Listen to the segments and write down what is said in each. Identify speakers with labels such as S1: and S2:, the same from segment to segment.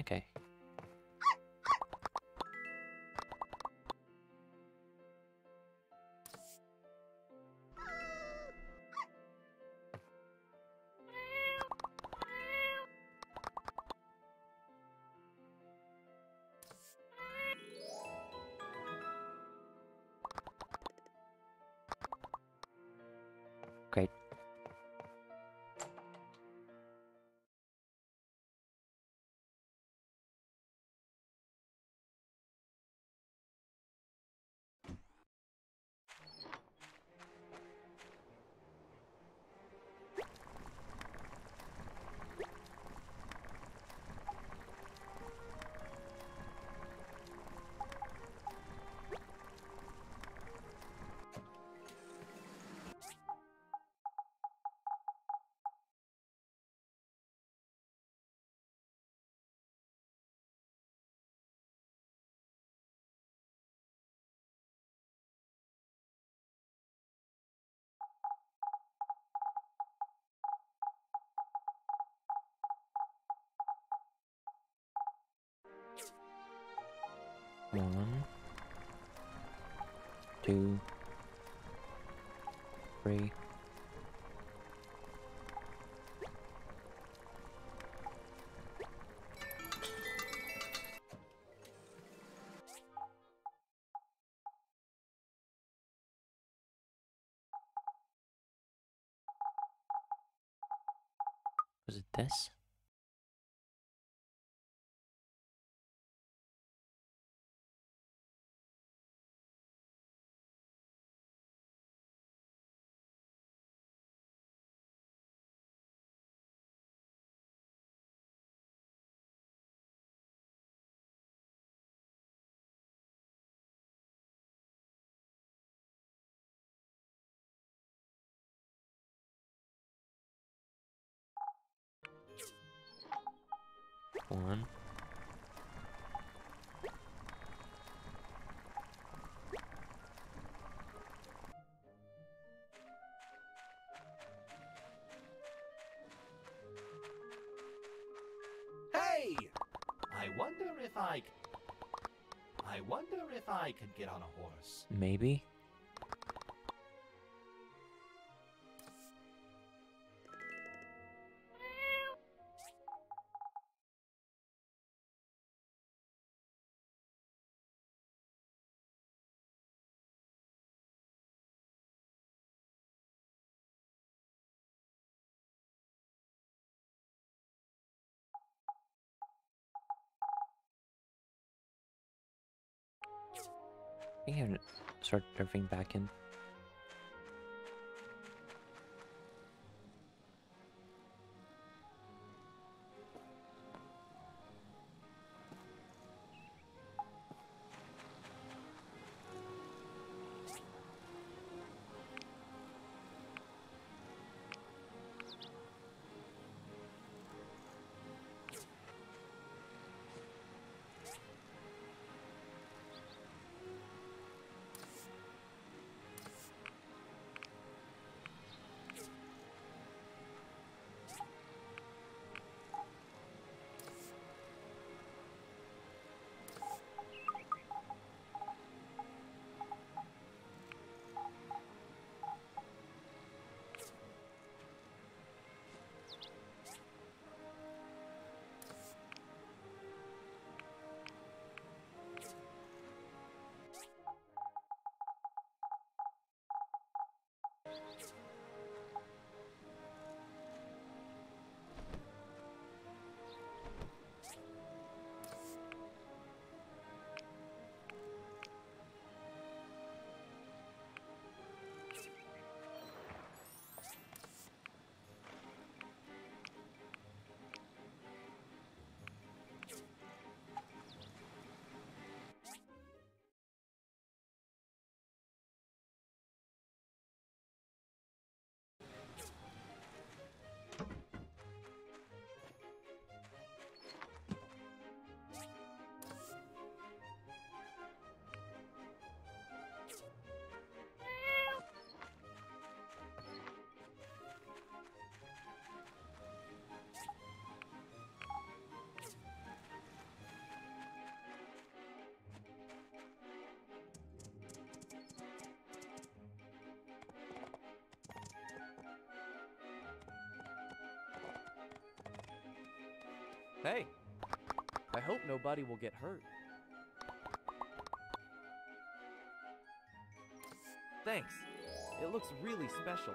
S1: Okay. One, two, three. Was it this? One.
S2: Hey! I wonder if I. I wonder if I could get on a horse.
S1: Maybe. We can start drifting back in.
S3: Hey, I hope nobody will get hurt. Thanks. It looks really special.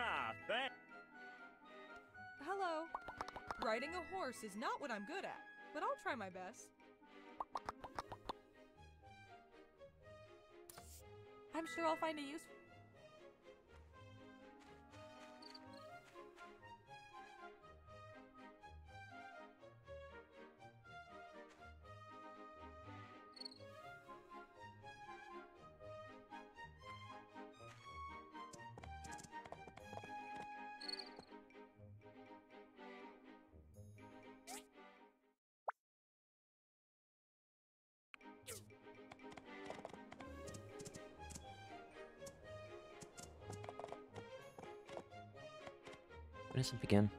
S4: Hello.
S5: Riding a horse is not what I'm good at, but I'll try my best. I'm sure I'll find a use.
S1: Begin?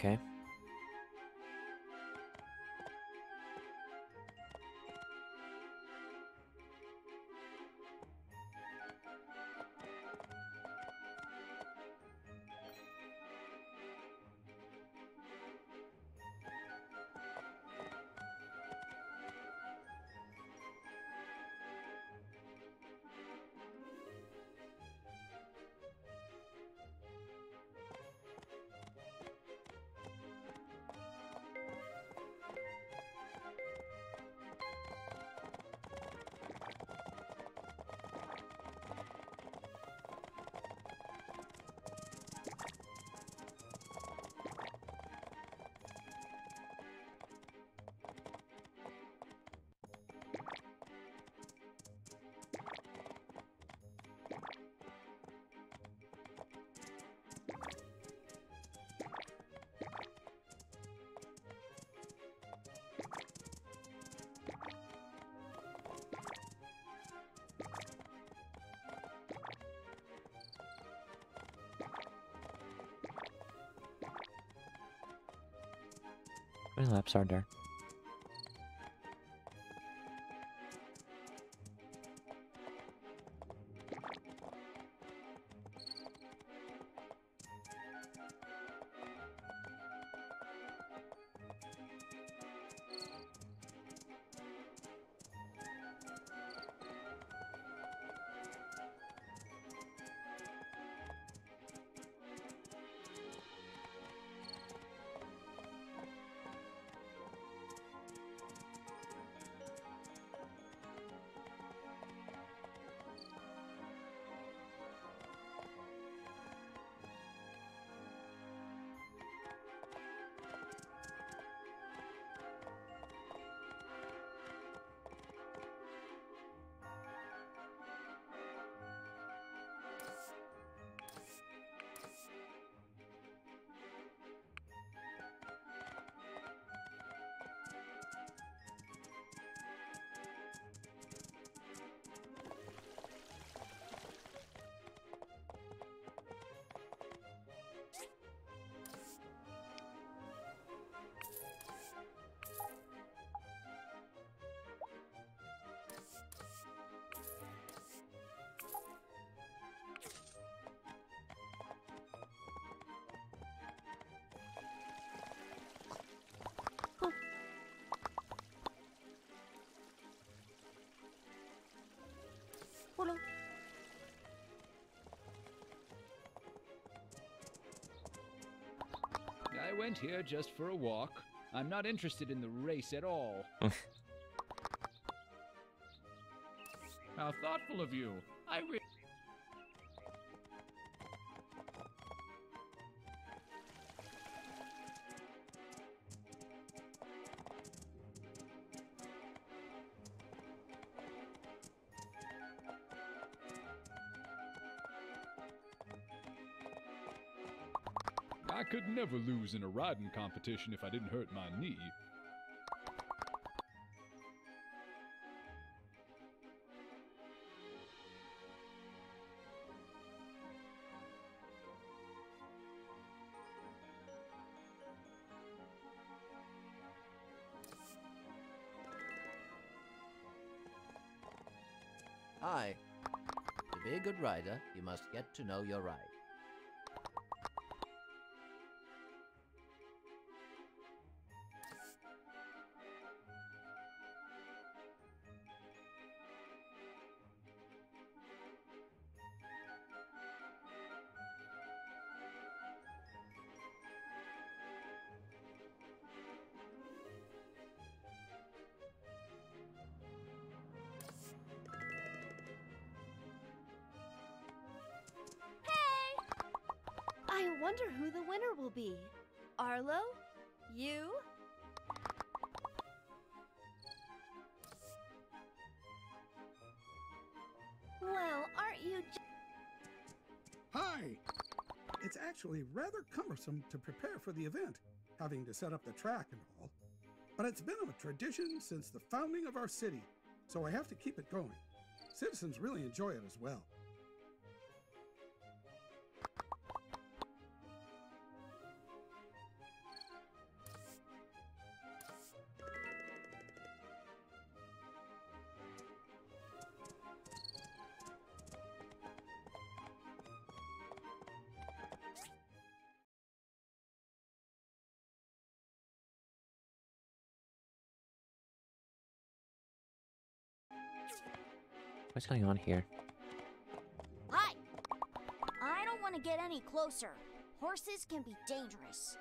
S1: Okay. Many laps are there?
S6: I went here just for a walk. I'm not interested in the race at all. How thoughtful of you. I really never lose in a riding competition if I didn't hurt my knee.
S7: Hi. To be a good rider, you must get to know your ride.
S8: Be. Arlo? You?
S9: Well, aren't you
S10: Hi! It's actually rather cumbersome to prepare for the event, having to set up the track and all. But it's been a tradition since the founding of our city, so I have to keep it going. Citizens really enjoy it as well.
S1: Going on here?
S9: Hi! I don't want to get any closer. Horses can be dangerous.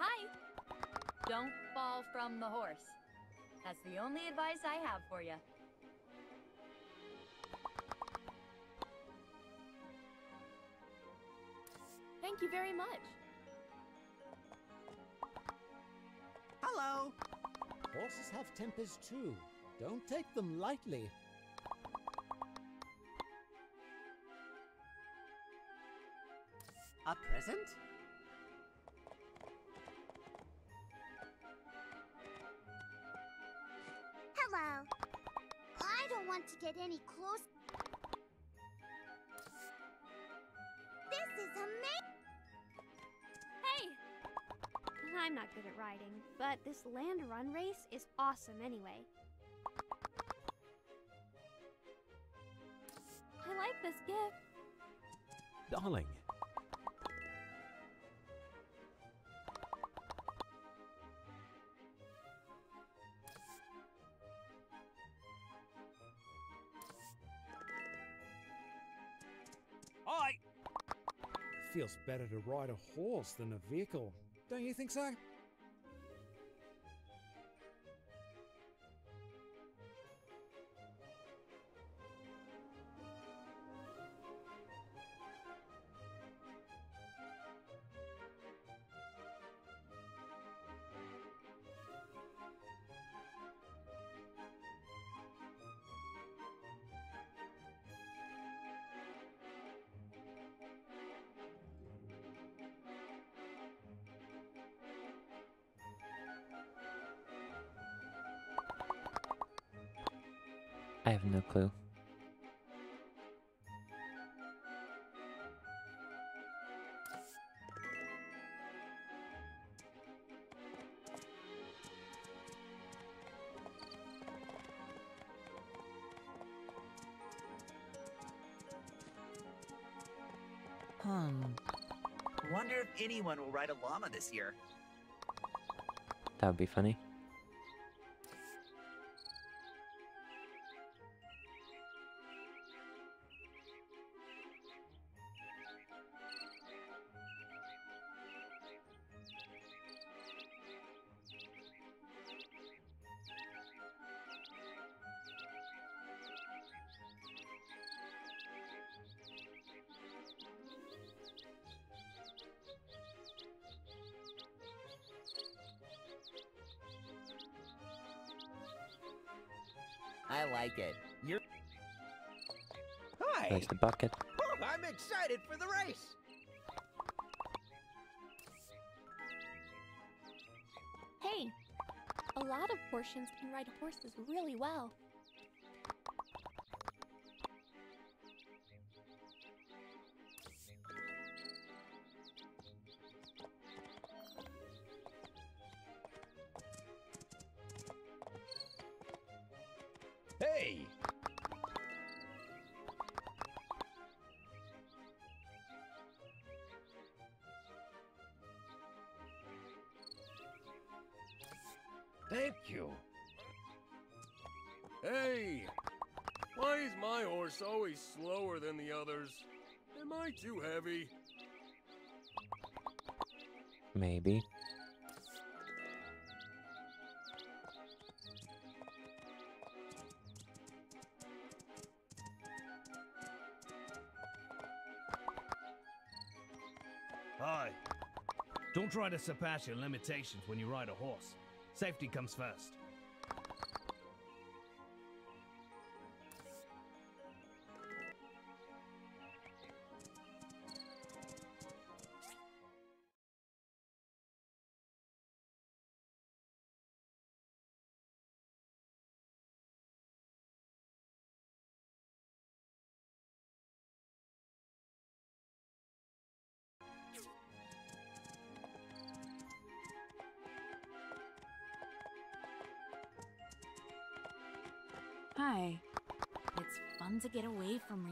S11: Hi! Don't fall from the horse. That's the only advice I have for you.
S8: Thank you very much.
S12: Hello! Horses have tempers too. Don't take them lightly.
S7: A present?
S9: Hello. I don't want to get any close.
S8: I'm not good at riding, but this land run race is awesome anyway. I like this gift.
S13: Darling,
S14: Hi!
S15: Feels better to ride a horse than a vehicle. Don't you think so?
S2: Anyone will ride a llama this year.
S1: That would be funny.
S16: Of can ride horses really well.
S17: Horse always slower than the others? Am I too heavy?
S1: Maybe.
S18: Hi. Don't try to surpass your limitations when you ride a horse. Safety comes first.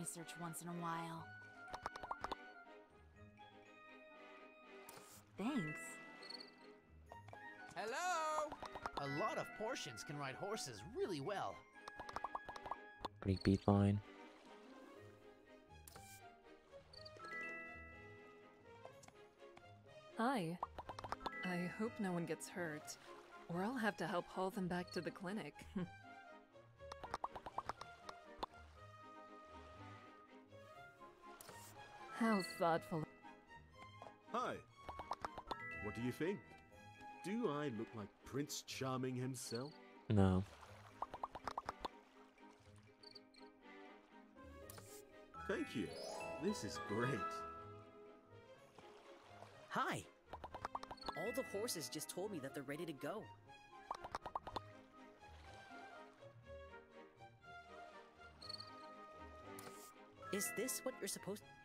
S19: Research once in a while. Thanks.
S12: Hello? A lot of Portians can ride horses really well.
S1: Great beat line.
S20: Hi. I hope no one gets hurt, or I'll have to help haul them back to the clinic. How thoughtful.
S21: Hi. What do you think? Do I look like Prince Charming himself?
S1: No.
S21: Thank you. This is great.
S2: Hi. All the horses just told me that they're ready to go. Is this what you're supposed
S8: Hi!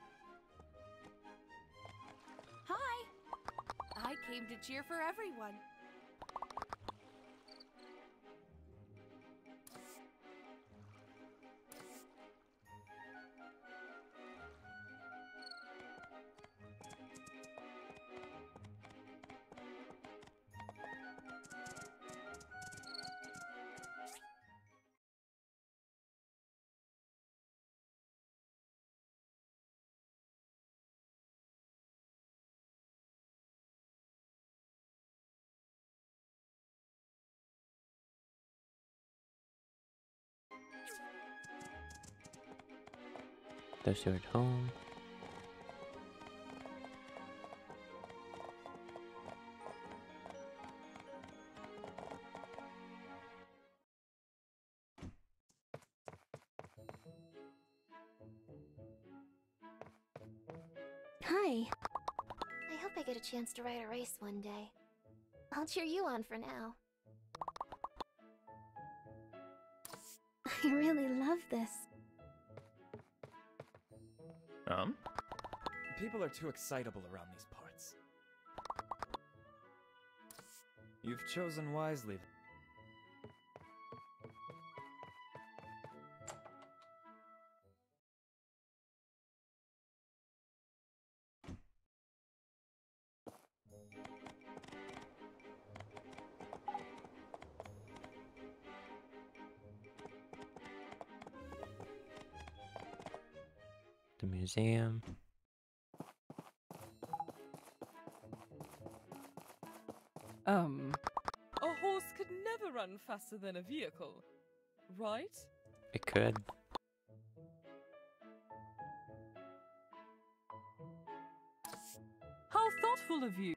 S8: Cheer for everyone.
S1: Does you at home?
S16: Hi. I hope I get a chance to ride a race one day. I'll cheer you on for now. I really love this.
S22: Um? People are too excitable around these parts. You've chosen wisely.
S1: Museum.
S5: Um, a horse could never run faster than a vehicle, right?
S1: It could.
S5: How thoughtful of you.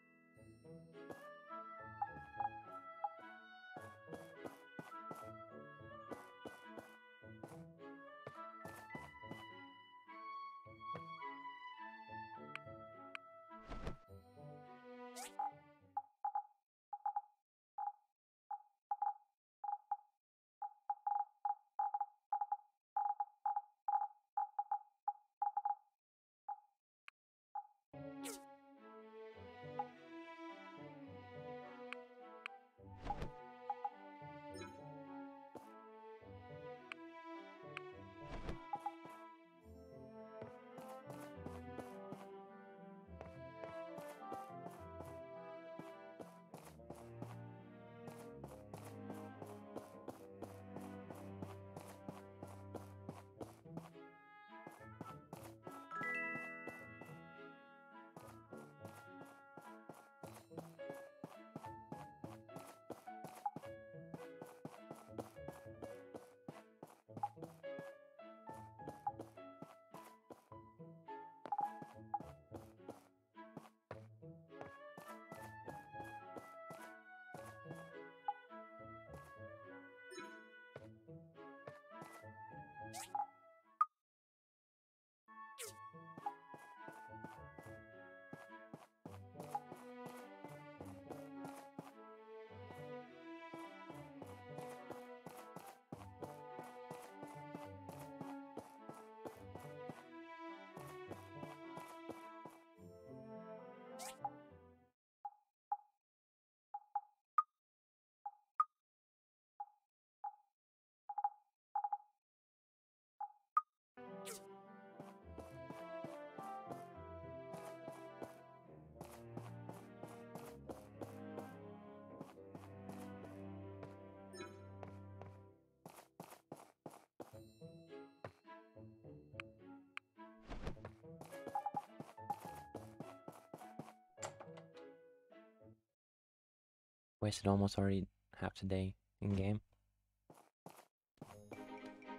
S1: Wasted almost already half the day in game.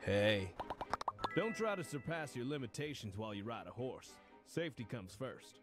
S18: Hey. Don't try to surpass your limitations while you ride a horse. Safety comes first.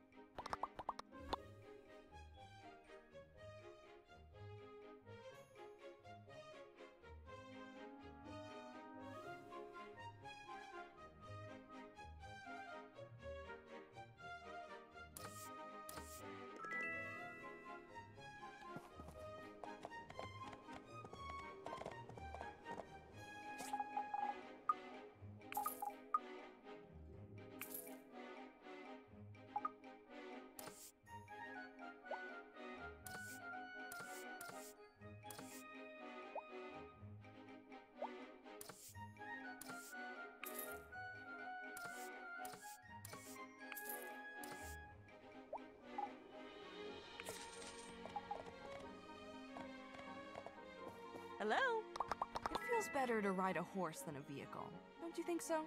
S23: Better to ride a horse than a vehicle. Don't you think so?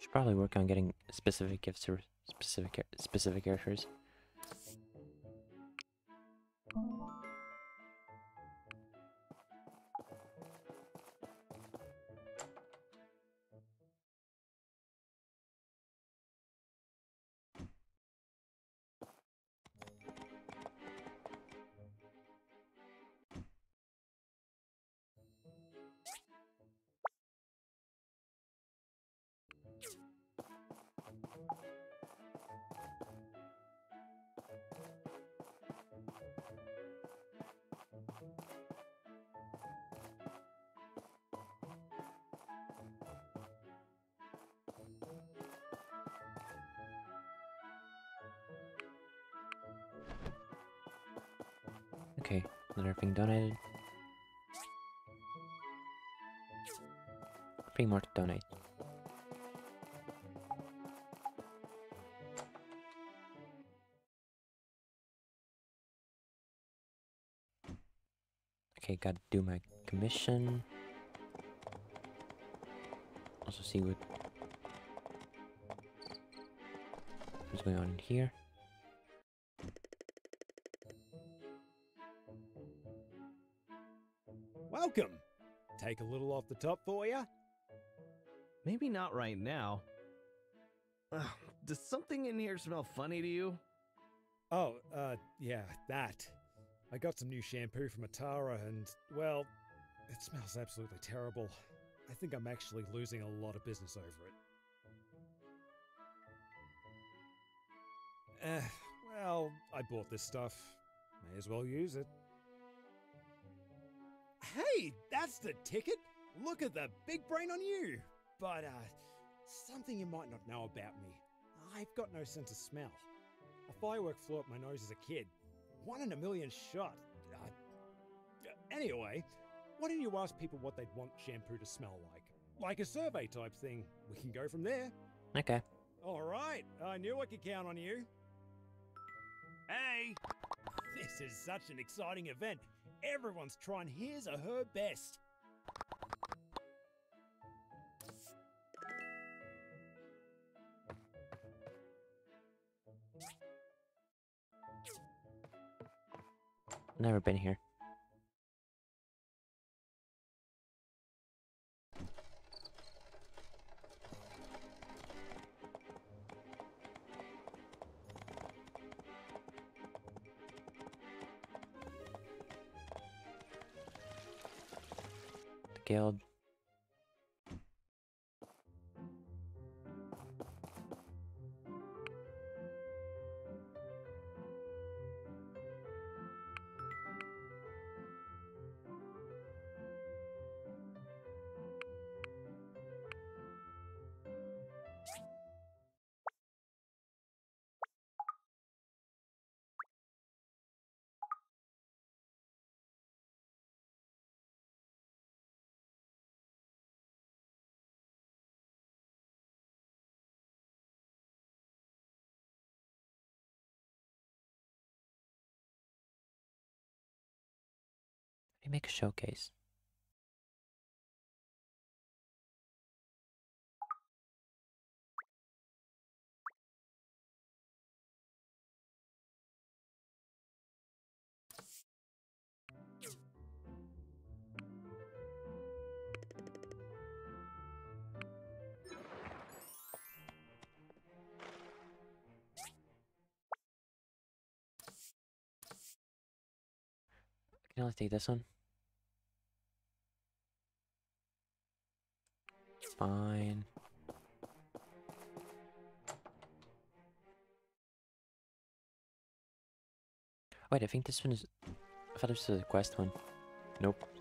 S1: Should probably work on getting specific gifts for specific specific characters. Okay, gotta do my commission. Also see what what's going on in here.
S15: Welcome. Take a little off the top for ya?
S18: Maybe not right now. Ugh, does something in here smell funny to you?
S15: Oh, uh, yeah, that. I got some new shampoo from Atara, and, well, it smells absolutely terrible. I think I'm actually losing a lot of business over it. Eh, well, I bought this stuff. May as well use it. Hey, that's the ticket! Look at the big brain on you! But, uh, something you might not know about me. I've got no sense of smell. A firework flew up my nose as a kid. One in a million shot. Uh, anyway, why don't you ask people what they'd want shampoo to smell like? Like a survey type thing. We can go from there.
S1: Okay.
S15: Alright, I knew I could count on you. Hey! This is such an exciting event. Everyone's trying his or her best.
S1: Never been here. The guild. We make a showcase. Can I take this one? Fine. Wait, I think this one is. I thought this was a quest one. Nope.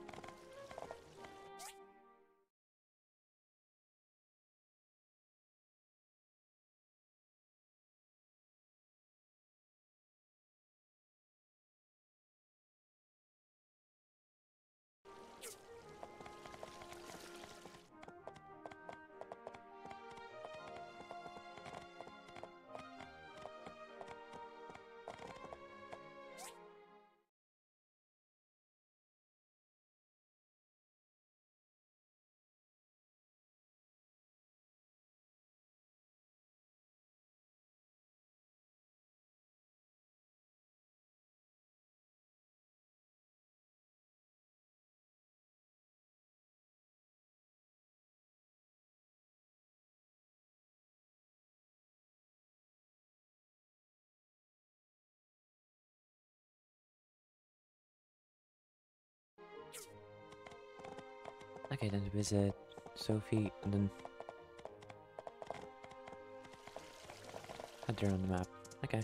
S1: Okay, then visit Sophie and then head there on the map. Okay.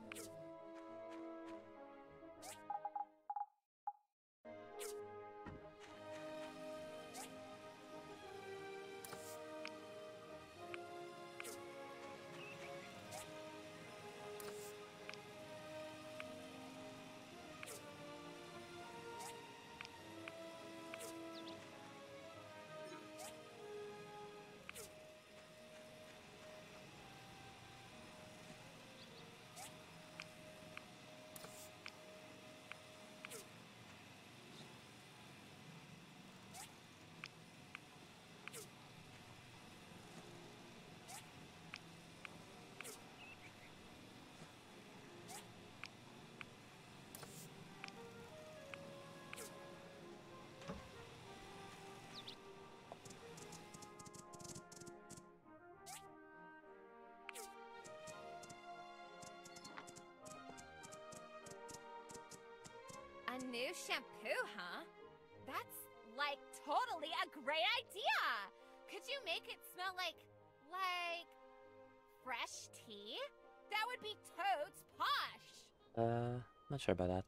S3: new shampoo, huh? That's like totally a great idea. Could you make it smell like like fresh tea? That would be totes posh.
S1: Uh, not sure about that.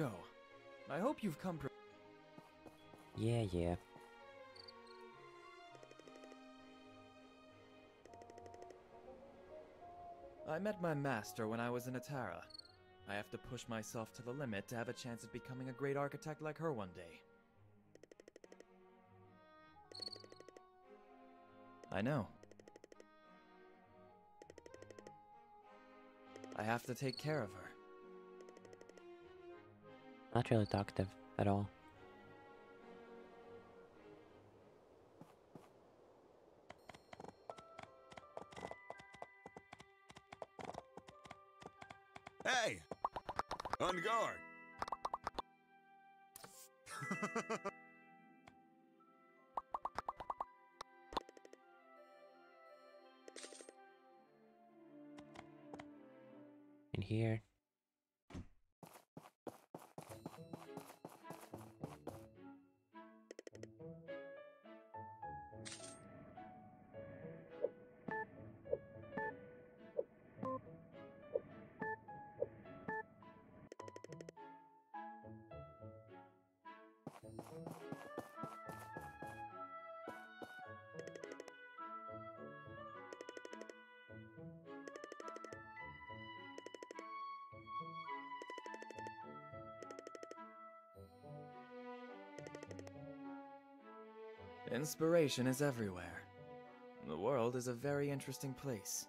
S22: Go. I hope you've come. Pre-
S1: Yeah, yeah.
S22: I met my master when I was in Atara. I have to push myself to the limit to have a chance at becoming a great architect like her one day. I know. I have to take care of her.
S1: Not really talkative at all.
S17: Hey! On guard!
S1: In here.
S22: Inspiration is everywhere. The world is a very interesting place.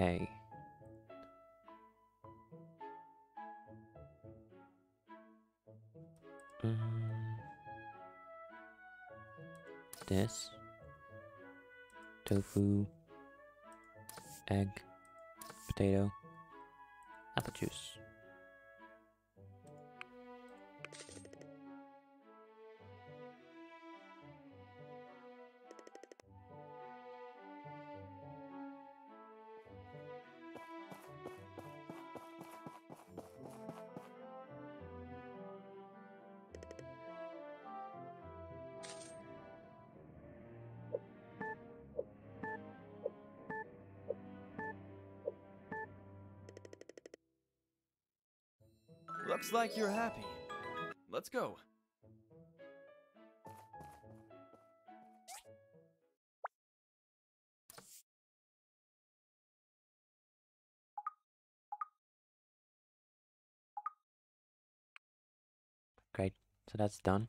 S22: Okay. Mm. This. Tofu. Egg. Potato. Apple juice. Looks like you're happy. Let's go.
S1: Great. So that's done.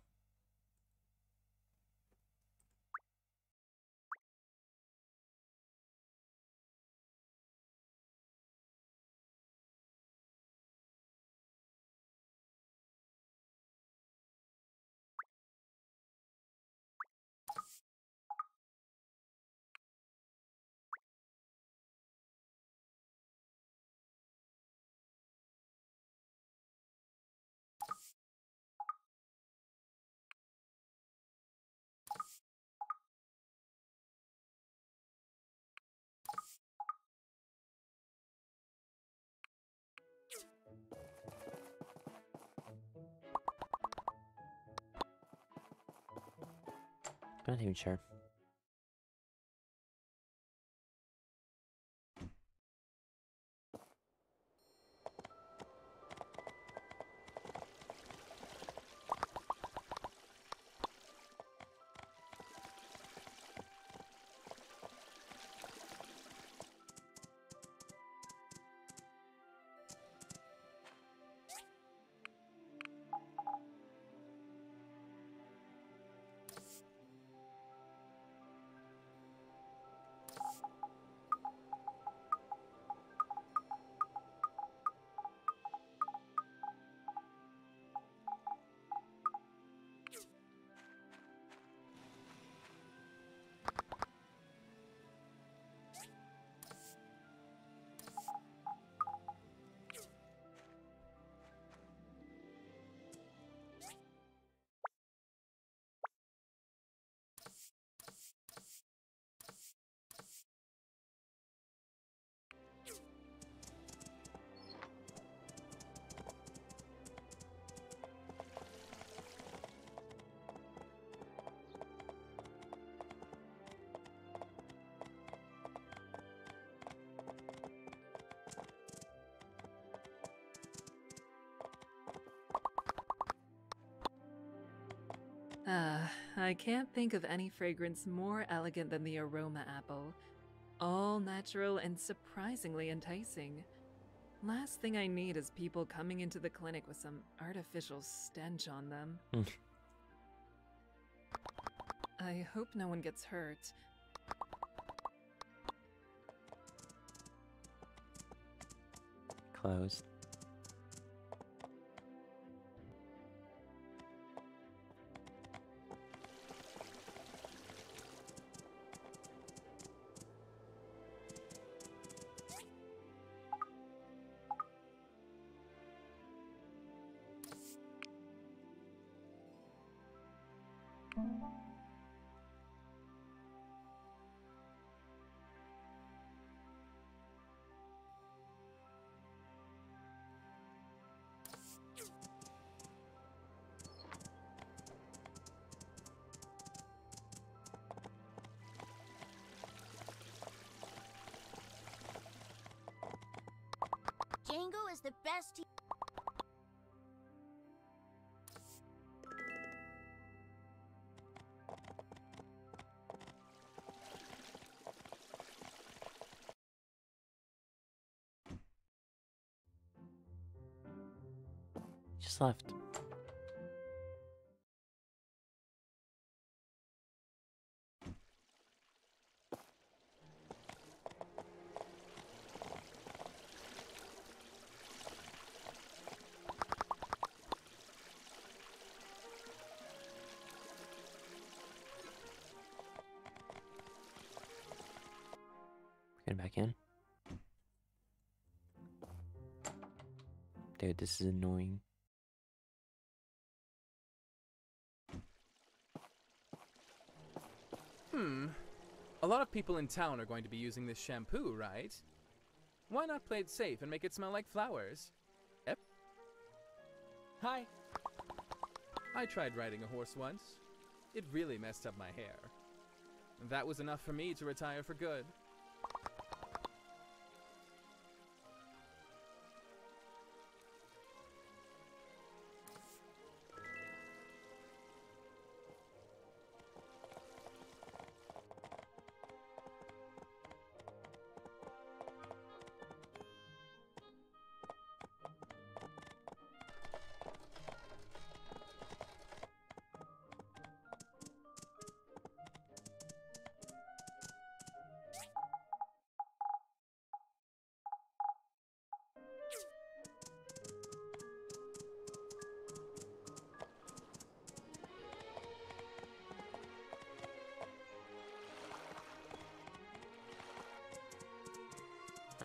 S1: Not even sure.
S20: Uh, I can't think of any fragrance more elegant than the aroma apple. All natural and surprisingly enticing. Last thing I need is people coming into the clinic with some artificial stench on them. I hope no one gets hurt.
S1: Closed.
S9: Is the best. He-
S1: Just left. Back in. Dude, this is annoying.
S24: Hmm. A lot of people in town are going to be using this shampoo, right? Why not play it safe and make it smell like flowers? Yep. Hi. I tried riding a horse once. It really messed up my hair. That was enough for me to retire for good.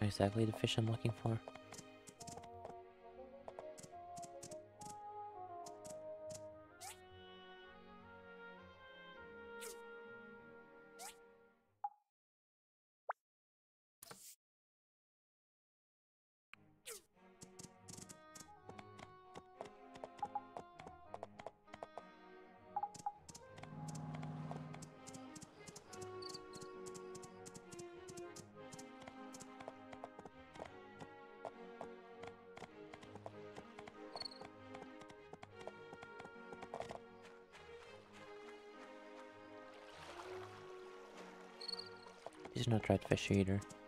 S1: Exactly the fish I'm looking for. He's not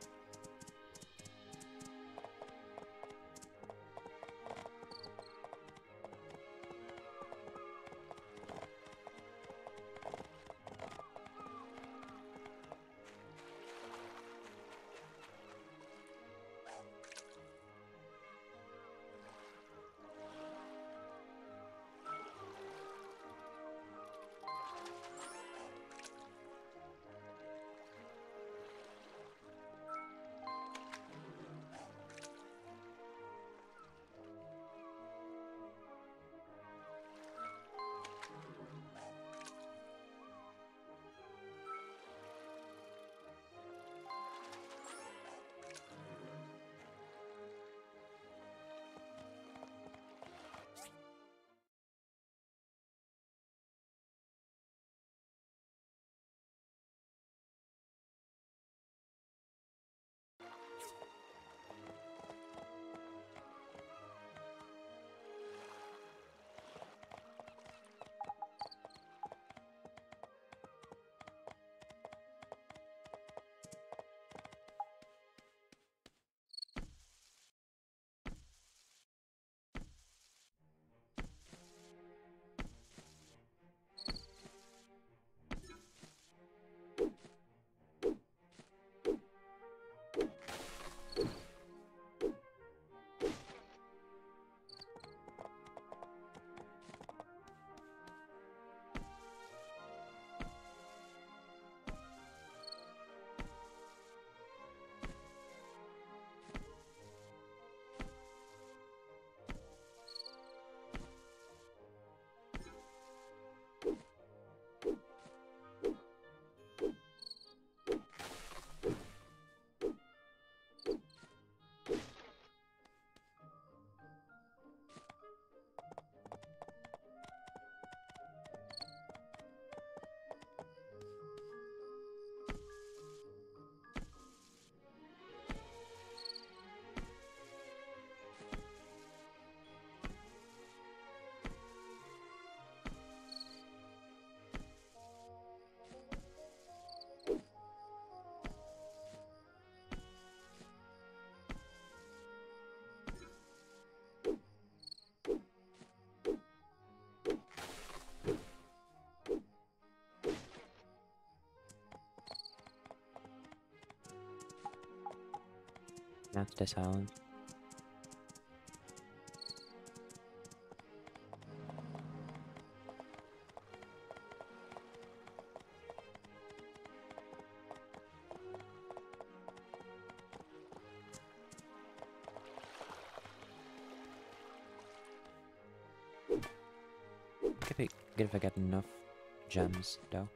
S1: fish this island. Good if I get enough gems, though.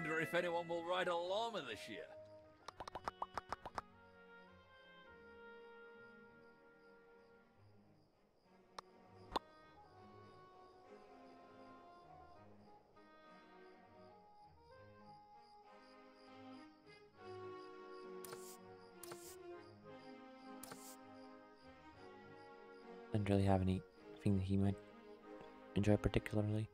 S17: Wonder if anyone will ride a llama this year.
S1: Didn't really have anything that he might enjoy particularly.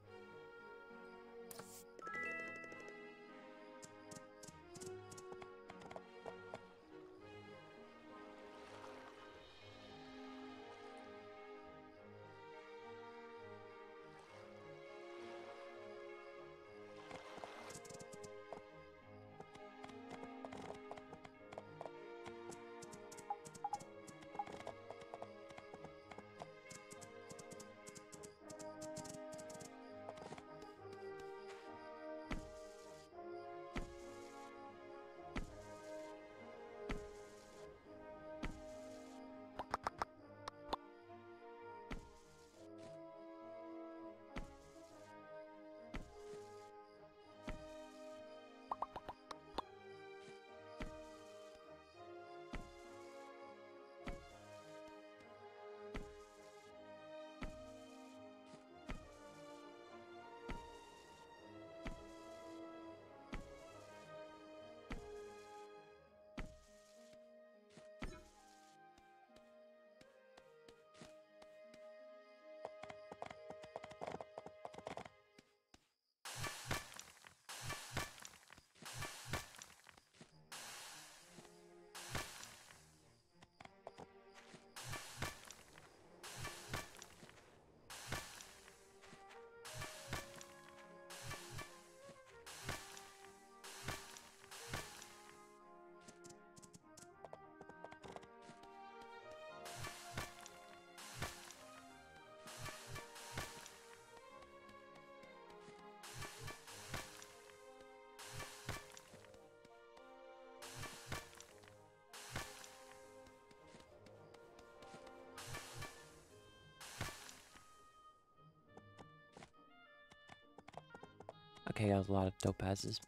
S1: Okay, got a lot of topazes.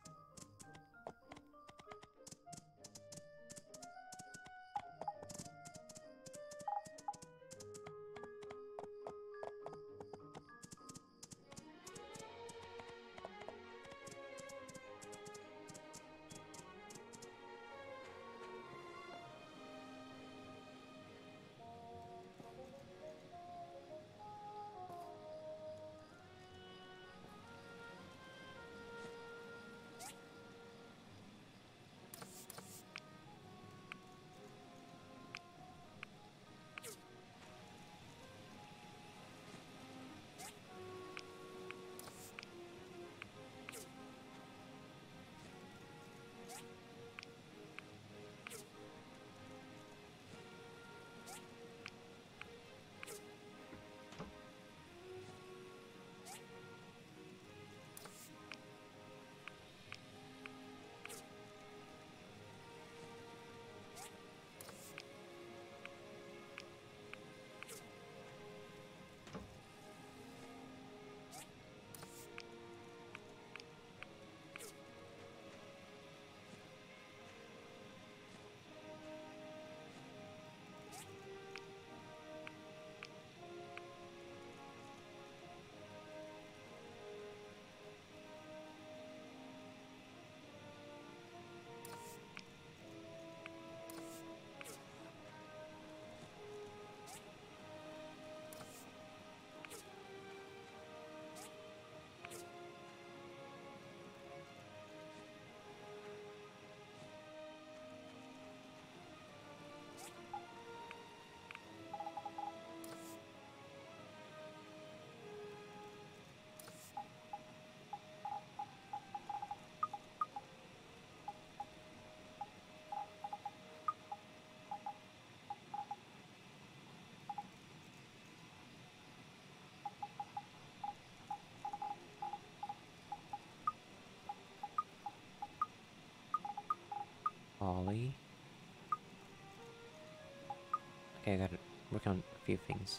S1: Okay, I gotta work on a few things.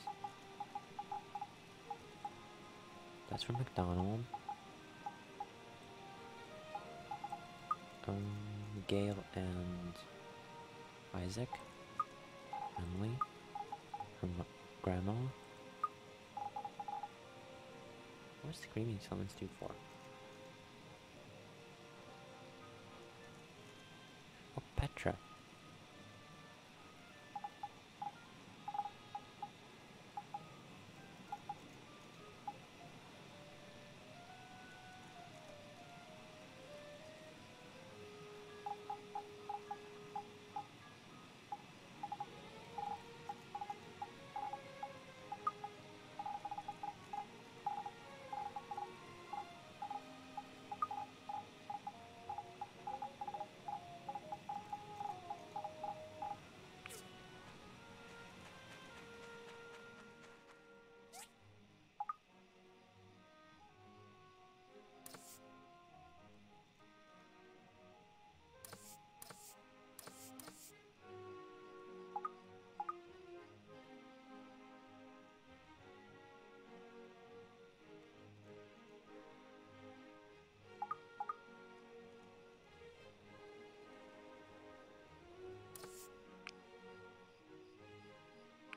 S1: That's from McDonald. Um, Gale and Isaac. Emily. Mo- grandma. What's the screaming summons do for?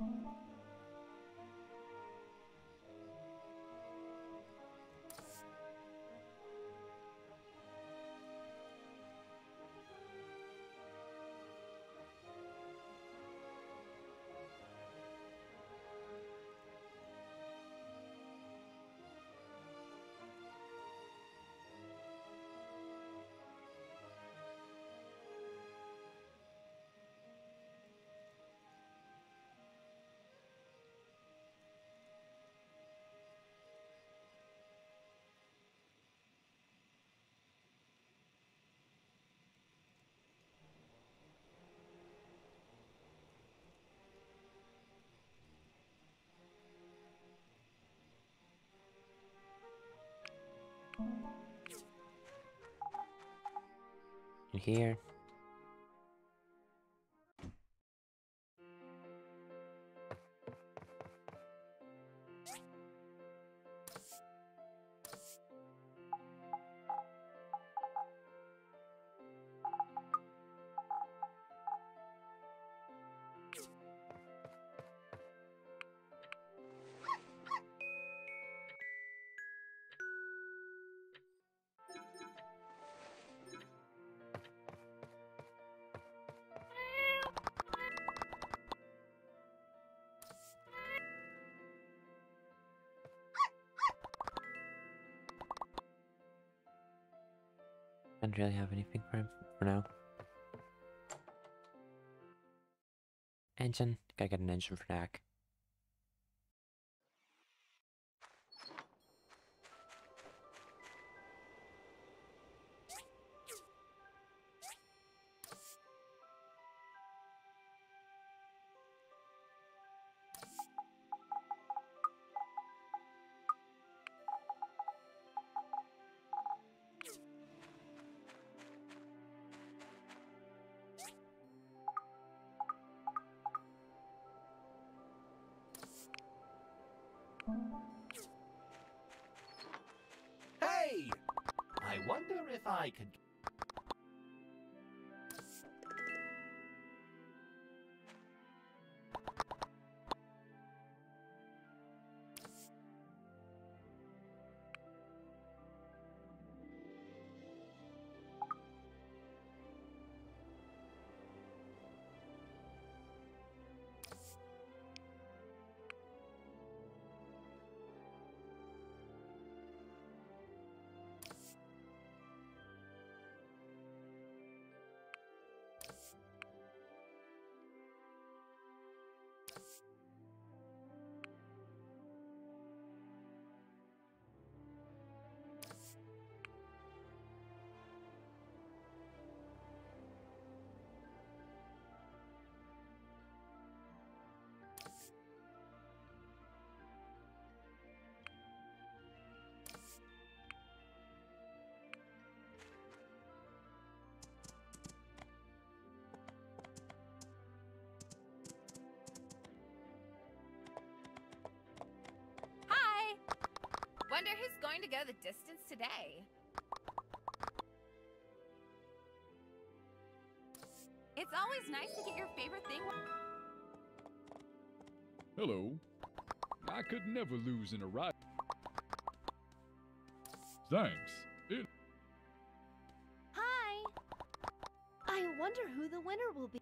S1: Bye. In here. Don't really have anything for him for now. Engine. Gotta get an engine for Dak.
S7: Wonder
S3: who's going to go the distance today? It's always nice to get your favorite thing.
S6: Hello. I could never lose in a ride. Thanks. It
S8: Hi! I wonder who the winner will be.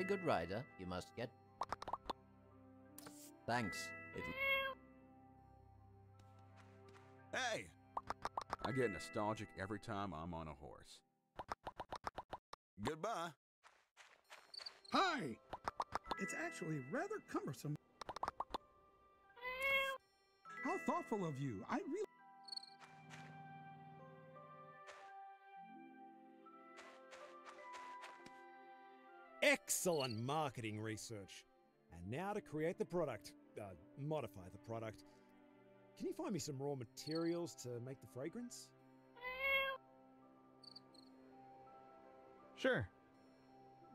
S7: A good rider, you must get. Thanks. It.
S17: Hey! I get nostalgic every time I'm on a horse. Goodbye.
S10: Hi! It's actually rather cumbersome. How thoughtful of you. I really.
S15: Excellent marketing research. And now to create the product, uh, modify the product. Can you find me some raw materials to make the fragrance?
S2: Sure.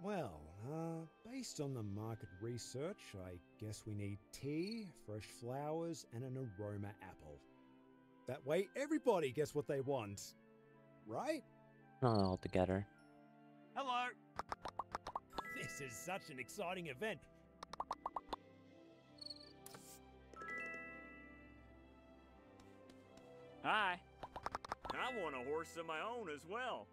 S15: Well, uh, based on the market research, I guess we need tea, fresh flowers, and an aroma apple. That way, everybody gets what they want. Right?
S1: Not all together.
S15: Hello! This is such an exciting event.
S25: Hi. I want a horse of my own as well.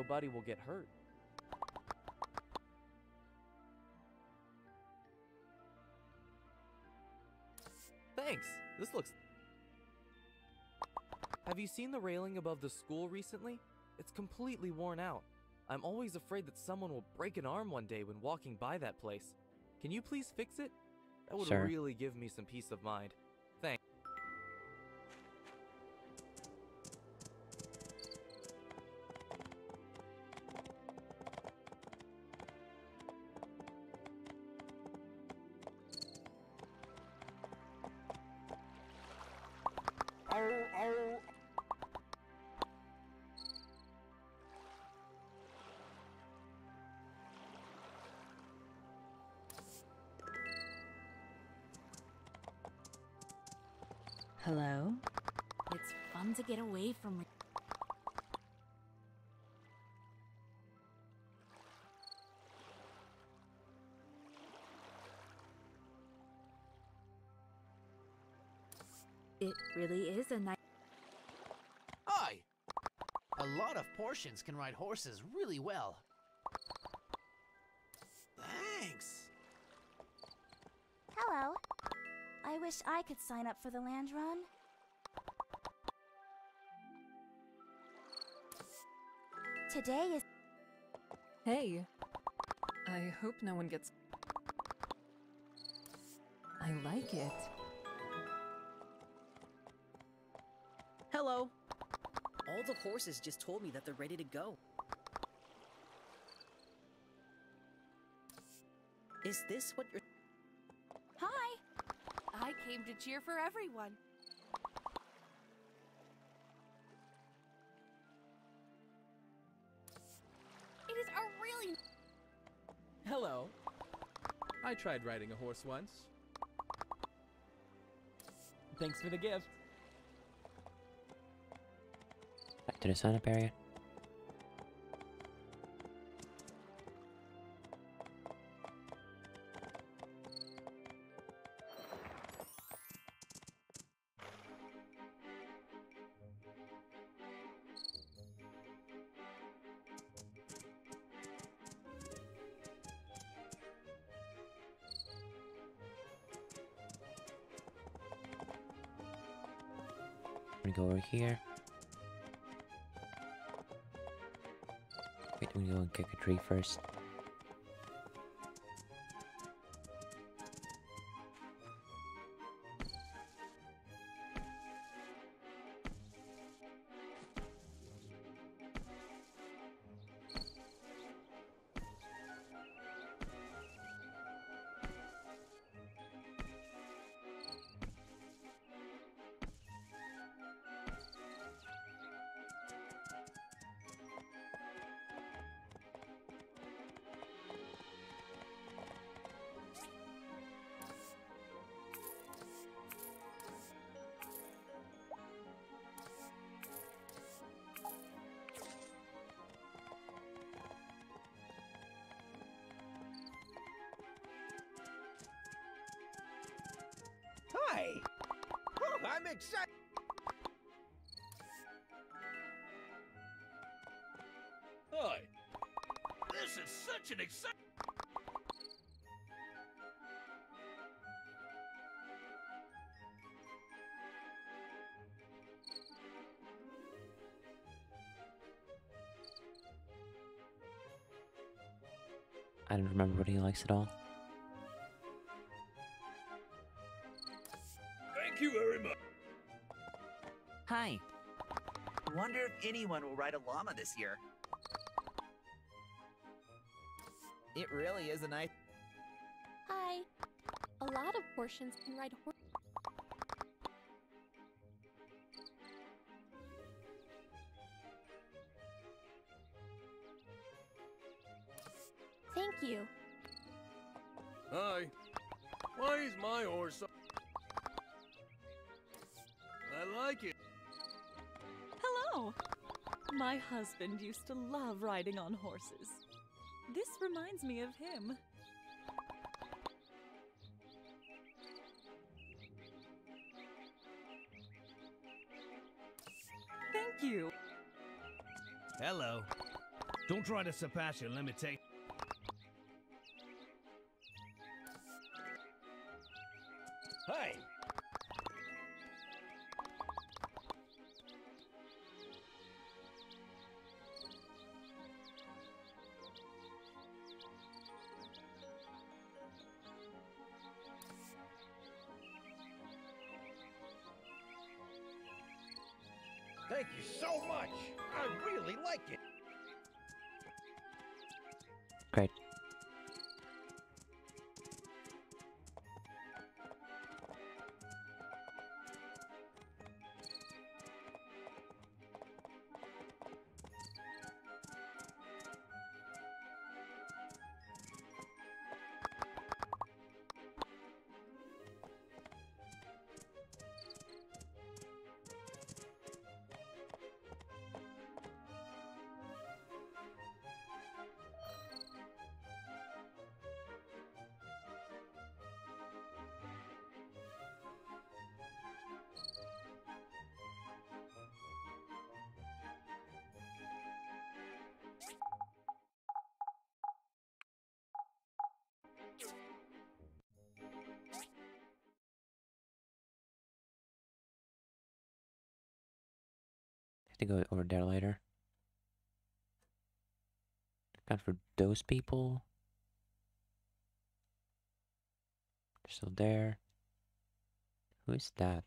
S26: nobody will get hurt. Thanks! This looks... Have you seen the railing above the school recently? It's completely worn out. I'm always afraid that someone will break an arm one day when walking by that place. Can you please fix it? That would
S1: sure.
S26: really give me some peace of mind.
S9: Get away from. It really is a nice.
S2: Hi! A lot of Portians can ride horses really well.
S27: Thanks.
S9: Hello. I wish I could sign up for the land run. Today is.
S20: Hey. I hope no one gets. I like it.
S19: Hello. All the horses just told me that they're ready to go. Is this what you're.
S28: Hi!
S3: I came to cheer for everyone.
S24: Tried riding a horse once.
S26: Thanks for the gift.
S1: Back to the sign up area. Over here. Wait, gonna go and kick a tree first.
S27: Oh, I'm.
S17: Hi. This is such an exciting.
S1: I don't remember what he likes at all.
S27: Anyone will ride a llama this year.
S26: It really is a nice.
S8: Hi. A lot of Portians can ride horse.
S5: Husband used to love riding on horses. This reminds me of him. Thank you.
S18: Hello. Don't try to surpass your limitation.
S1: To go over there later. Got for those people. They're still there. Who is that?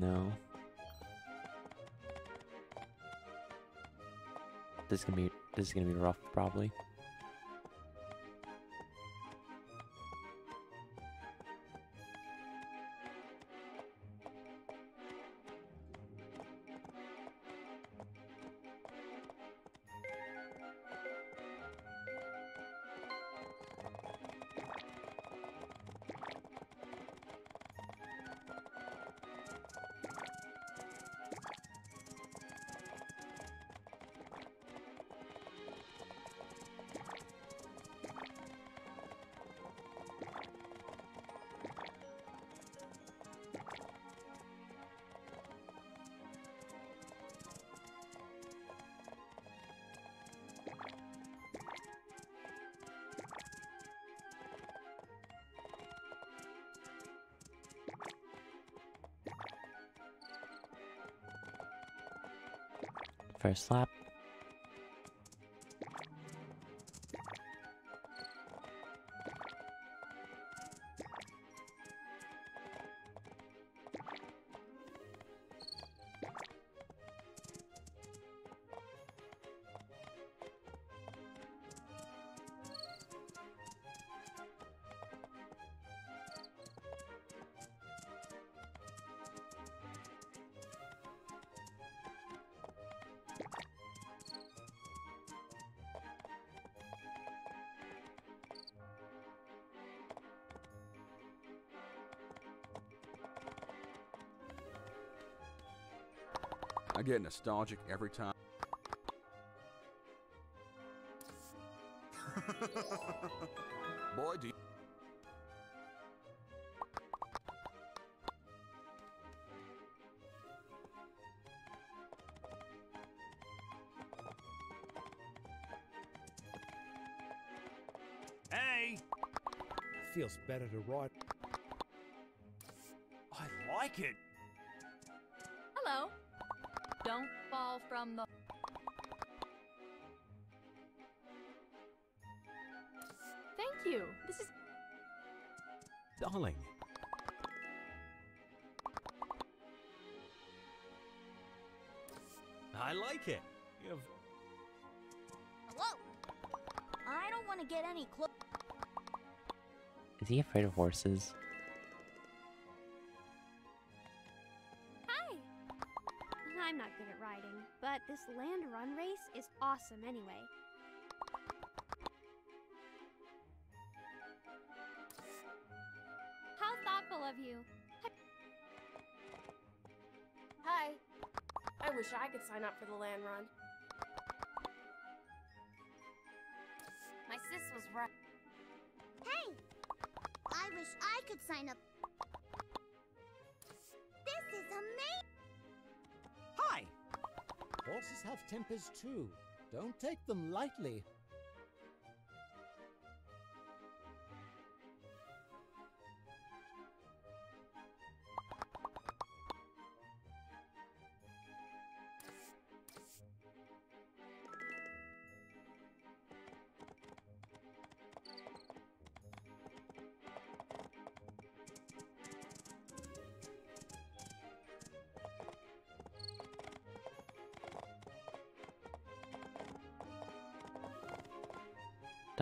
S1: No. This is gonna be this is gonna be rough probably. First lap.
S17: Get nostalgic every time. Boy, do you...
S15: Hey! Feels better to ride. I like it.
S29: Fall the. Thank you. This is.
S30: Darling.
S31: I like it. You've
S9: Hello? I don't want to get any close.
S1: Is he afraid of horses?
S29: The land run.
S3: My sis was right.
S9: Hey! I wish I could sign up. This is amazing!
S15: Hi! Horses have tempers too. Don't take them lightly.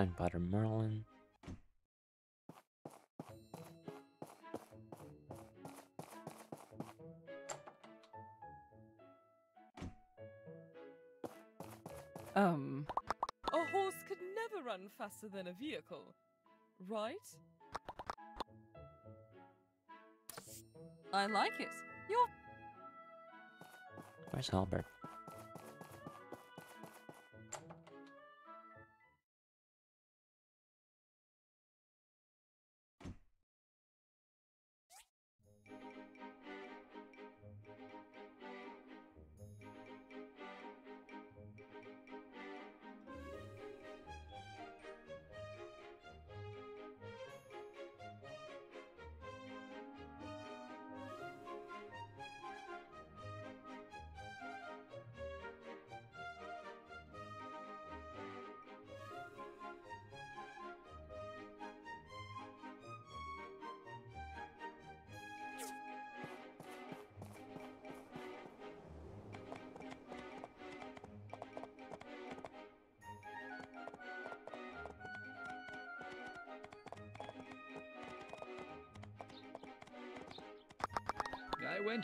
S1: Dun Butter Merlin.
S5: Um, a horse could never run faster than a vehicle, right? I like it. You're
S1: Where's Albert?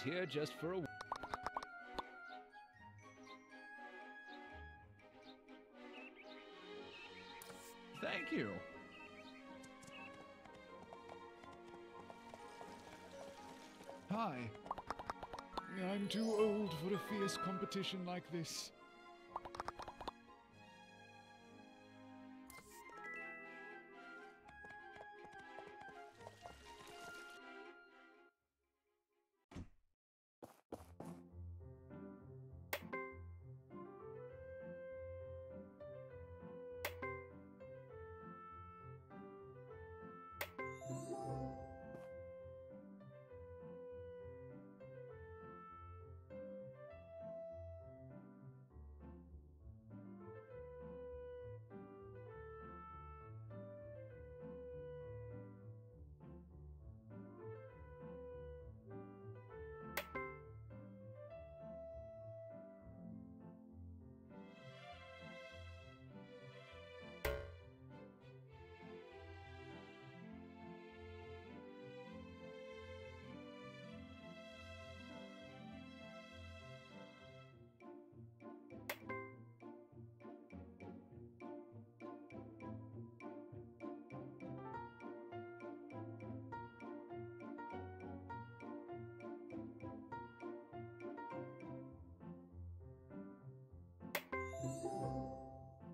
S32: Here just for a. Thank you.
S6: Hi. I'm too old for a fierce competition like this.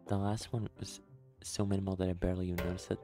S6: The last one was so minimal that I barely even noticed it.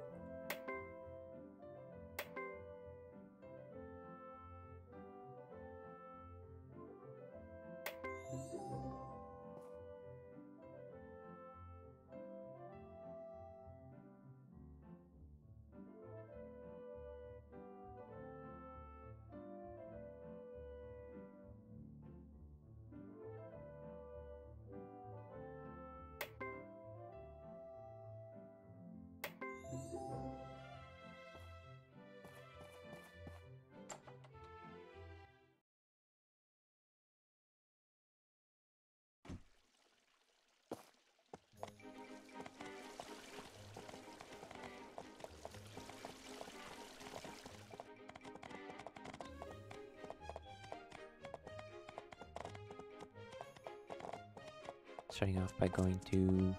S6: Starting off by going to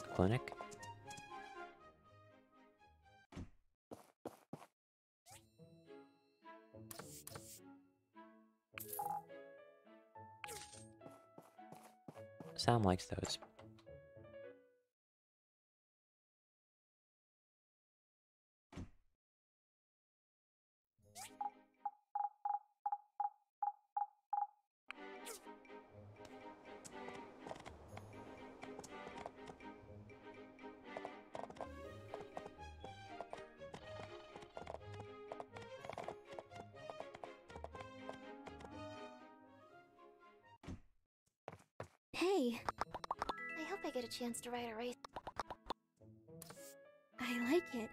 S6: the clinic. Sam likes those.
S16: Hey! I hope I get a chance to ride a race. I like it.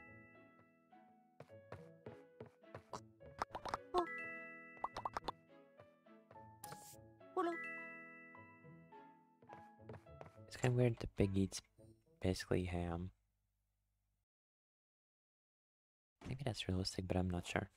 S16: Oh.
S1: It's kind of weird that Big Eat's basically ham. Maybe that's realistic, but I'm not sure.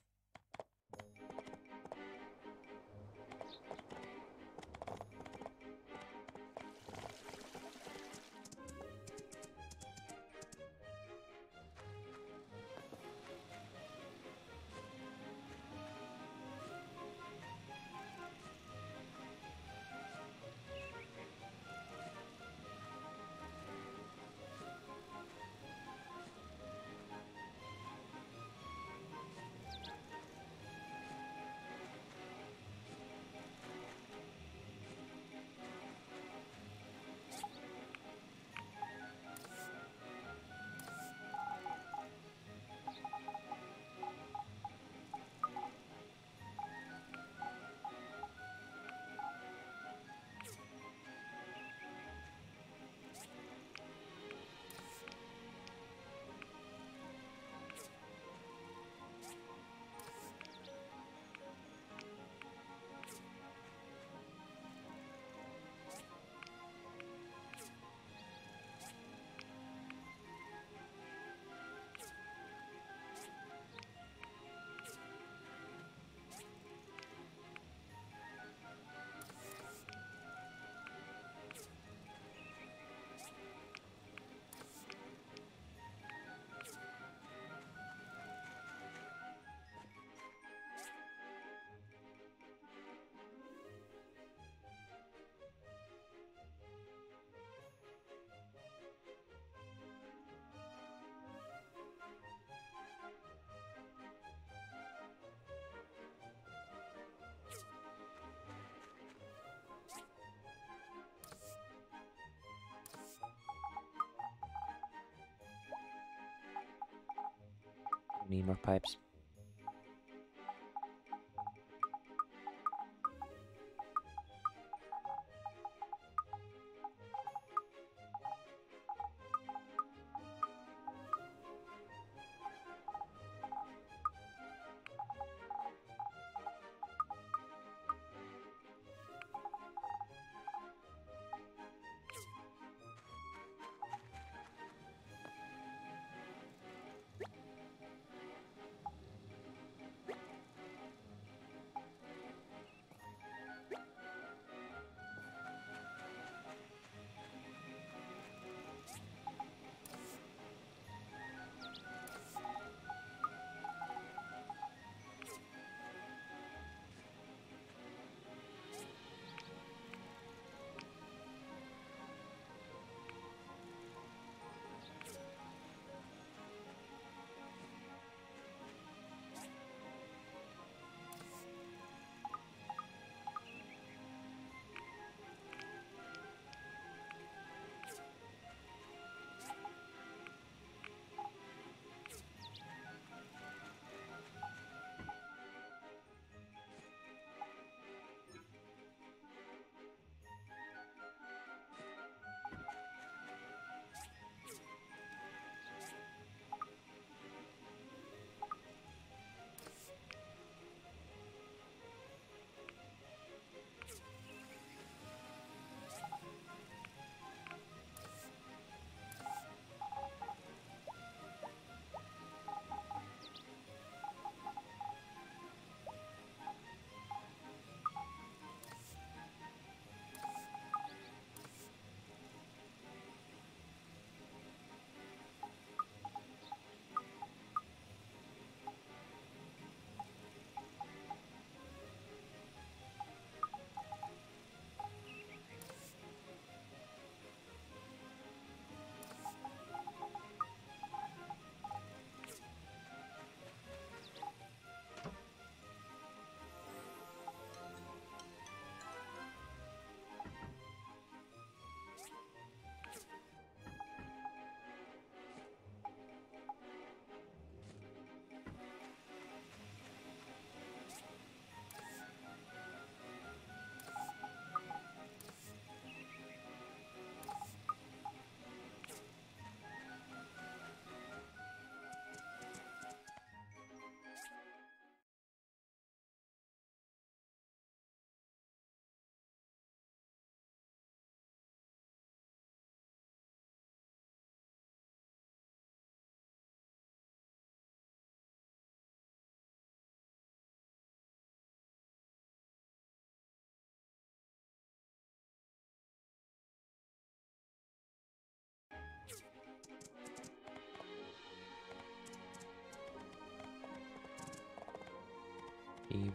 S1: Need more pipes.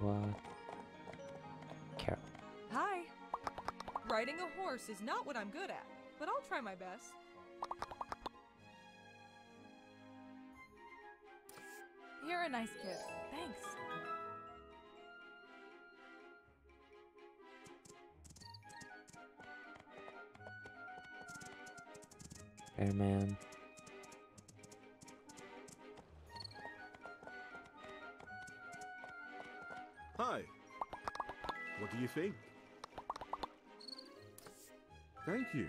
S1: What? Carol.
S5: Hi. Riding a horse is not what I'm good at, but I'll try my best. You're a nice kid. Thanks.
S1: Airman.
S21: Think? Thank you.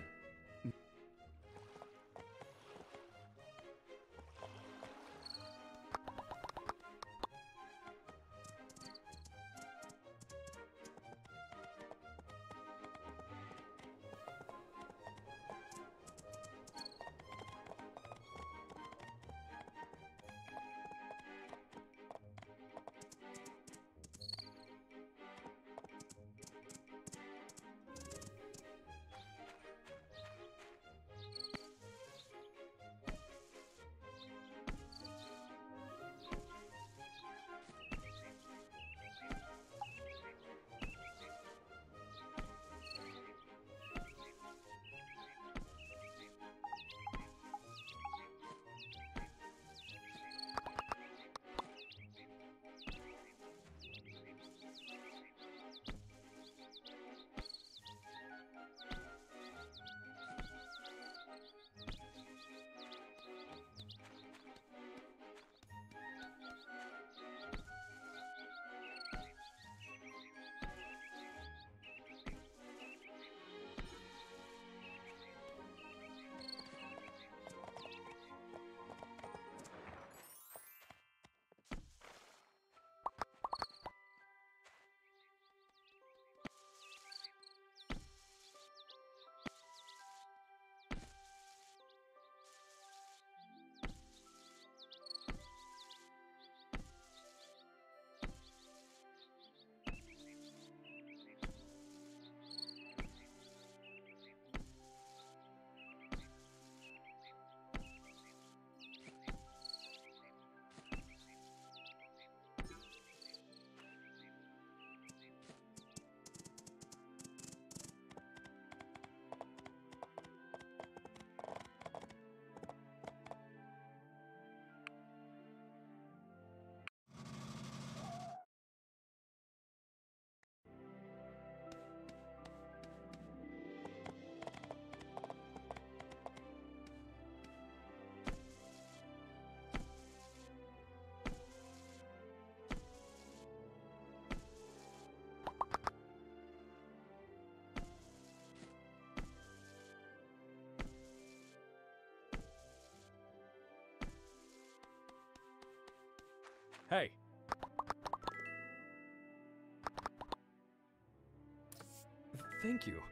S18: Thank you.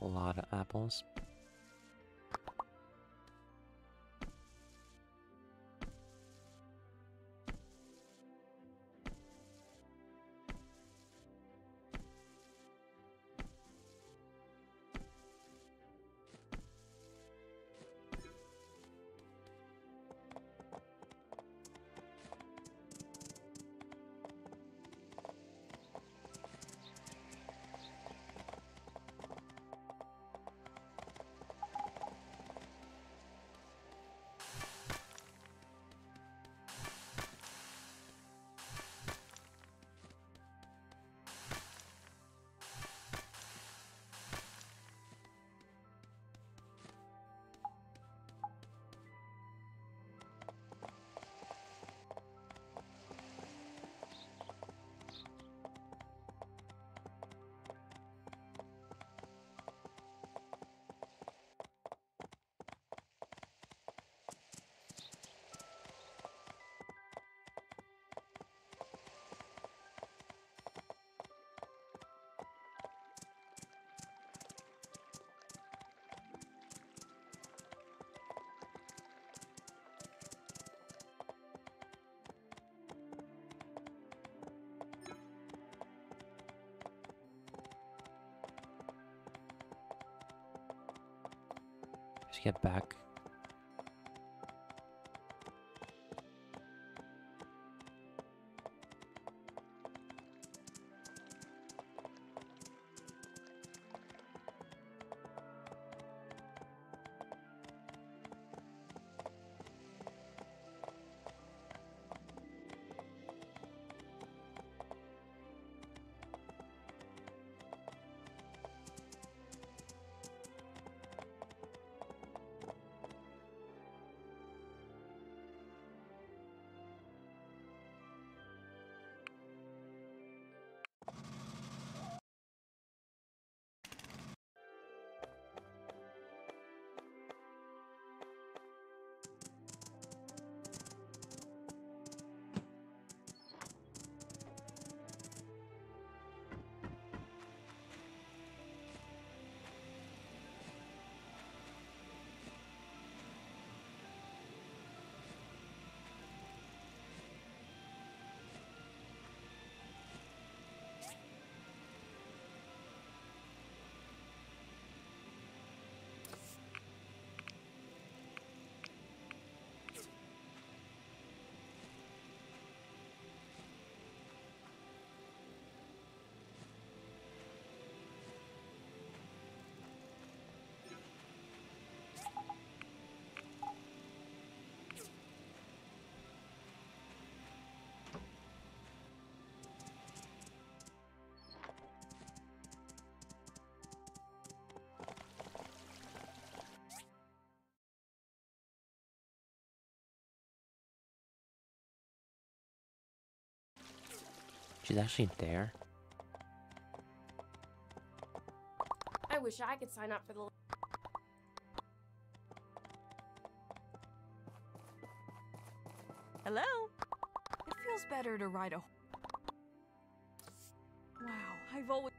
S1: A lot of apples. To get back. She's actually there.
S29: I wish I could sign up for the.
S23: Hello? It feels better to ride a. Wow, I've always.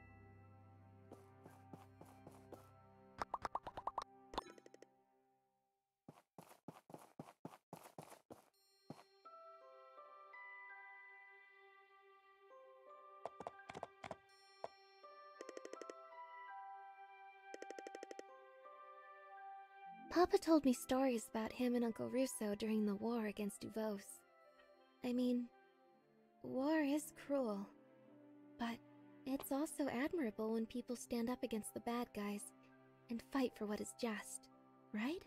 S16: Papa told me stories about him and Uncle Russo during the war against Duvos. I mean, war is cruel, but it's also admirable when people stand up against the bad guys and fight for what is just, right?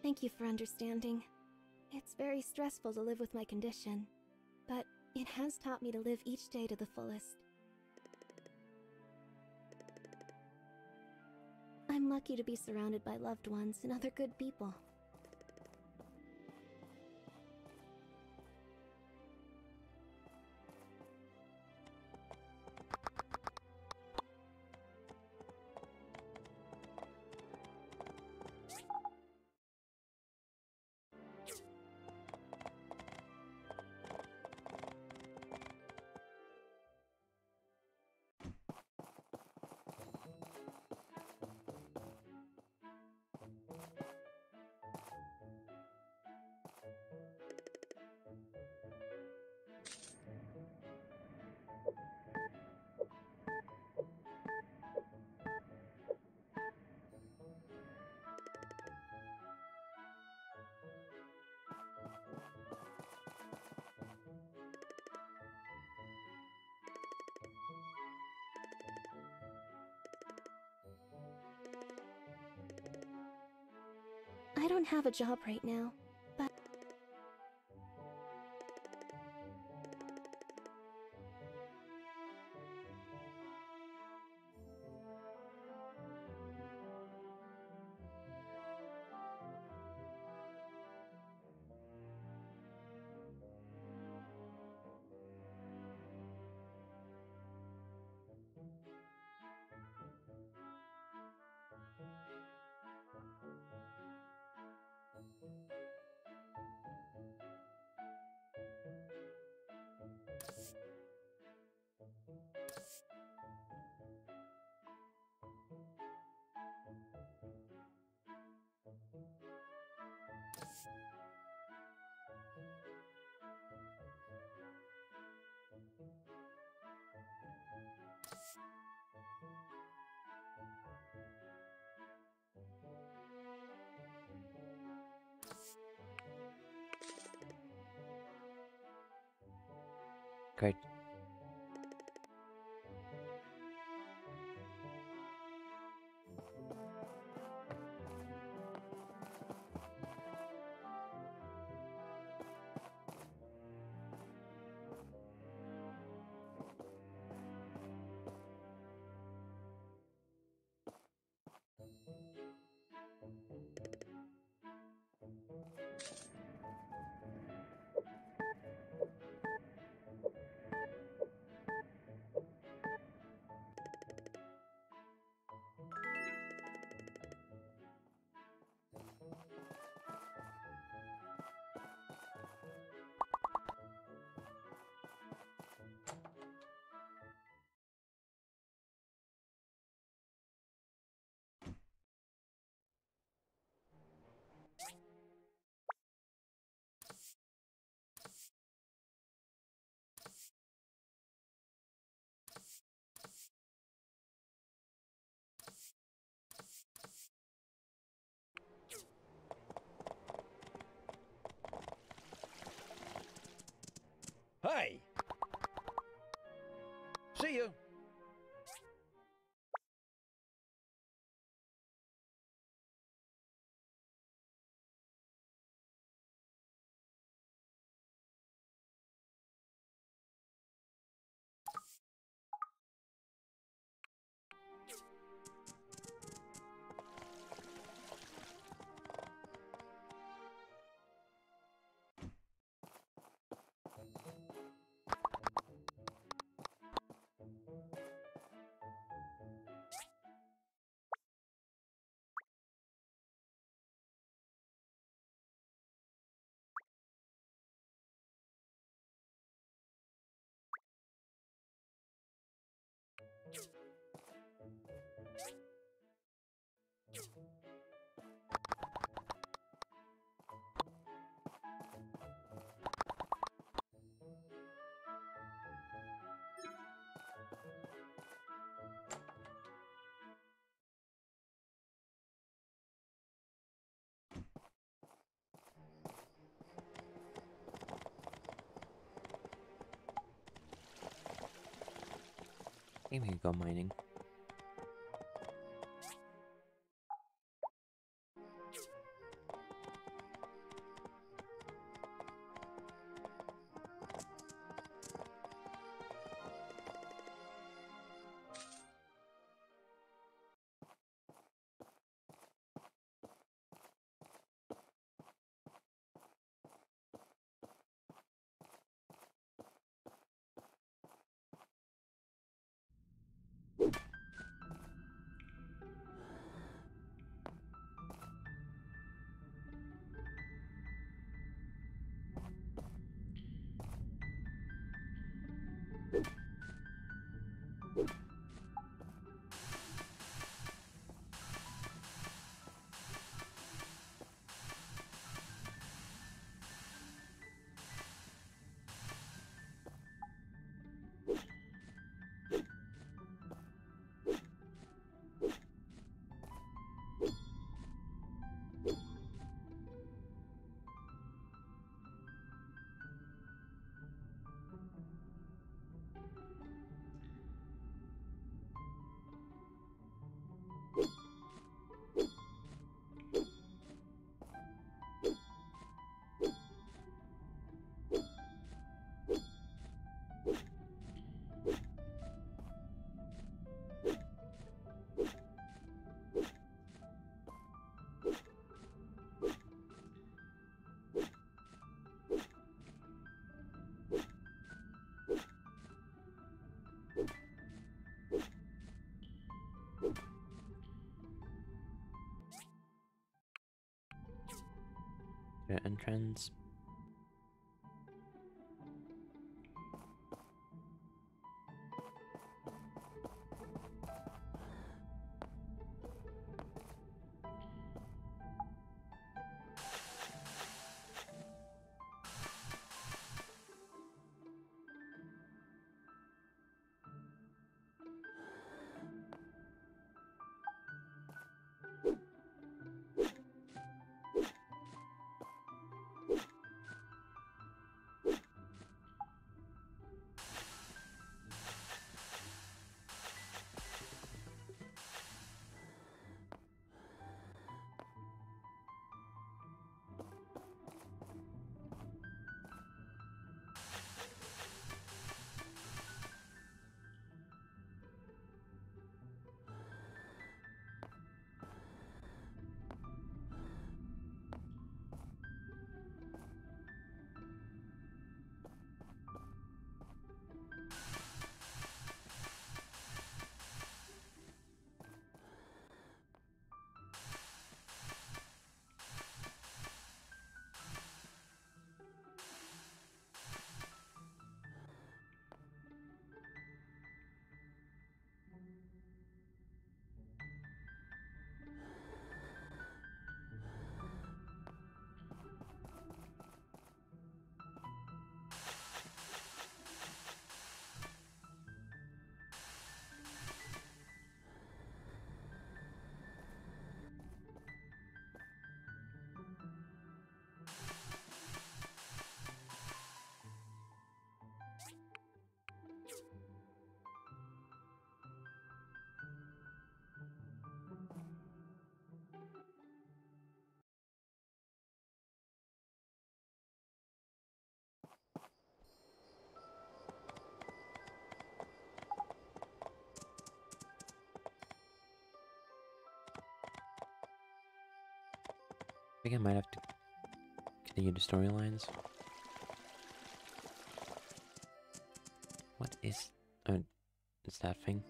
S16: Thank you for understanding. It's very stressful to live with my condition, but it has taught me to live each day to the fullest. I'm lucky to be surrounded by loved ones and other good people. Have a job right now,
S1: Great.
S18: Hey! See you. you.
S1: Maybe we go mining. Entrance. Think I might have to continue the storylines. What is... Oh, it's that thing.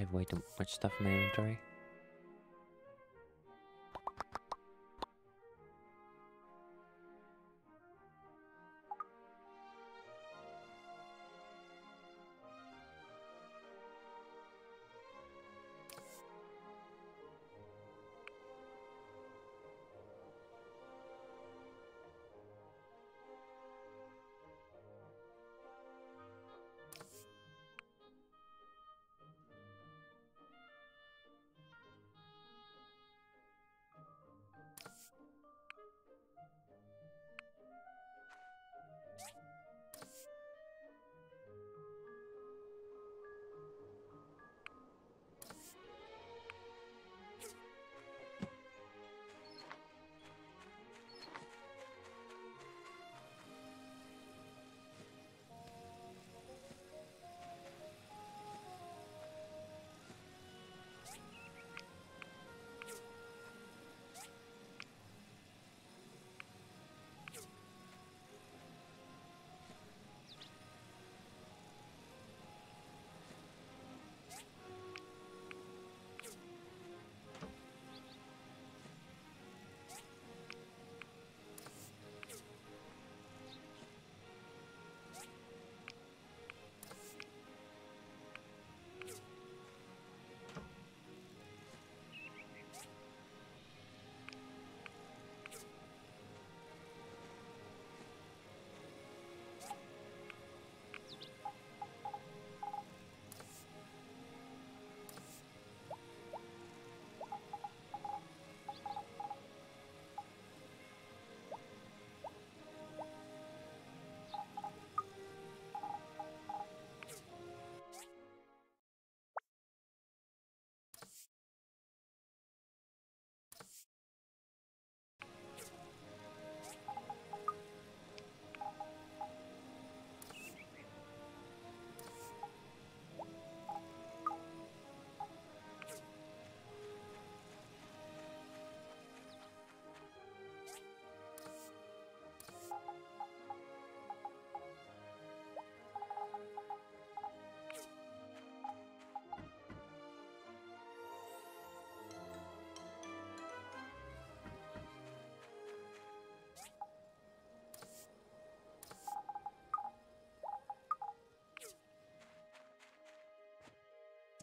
S1: I have way too much stuff in my inventory.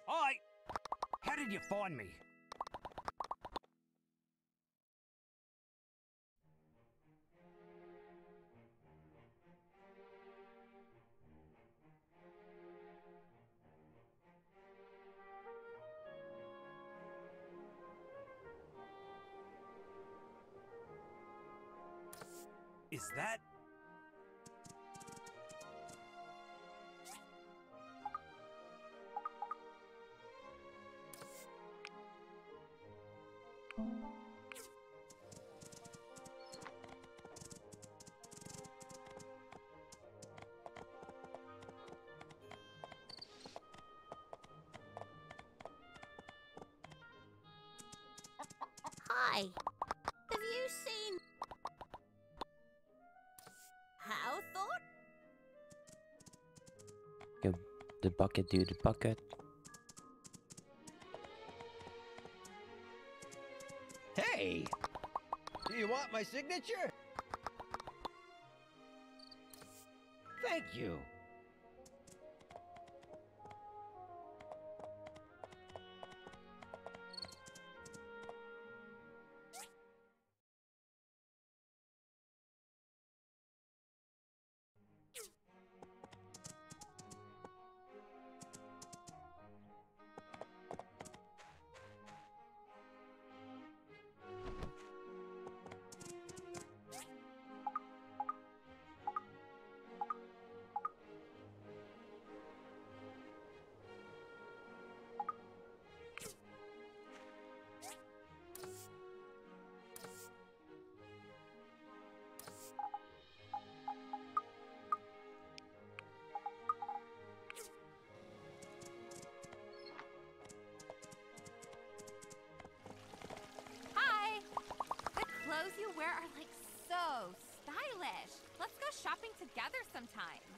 S15: Hi! How did you find me?
S33: You seen How thought?
S1: Go the bucket, do the bucket.
S3: Hey! Do you want my signature? Thank you.
S17: Shopping together sometime.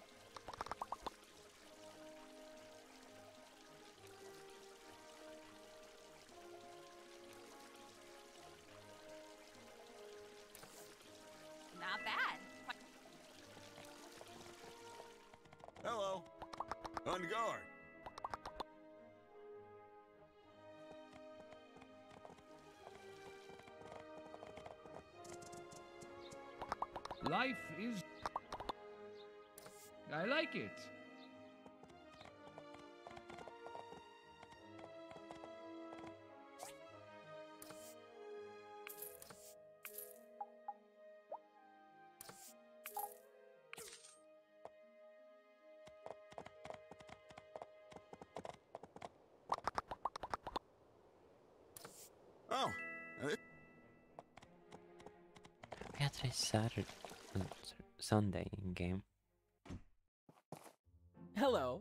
S6: I like it.
S34: Oh.
S1: We got today's Saturday, uh, Sunday in game.
S2: Hello.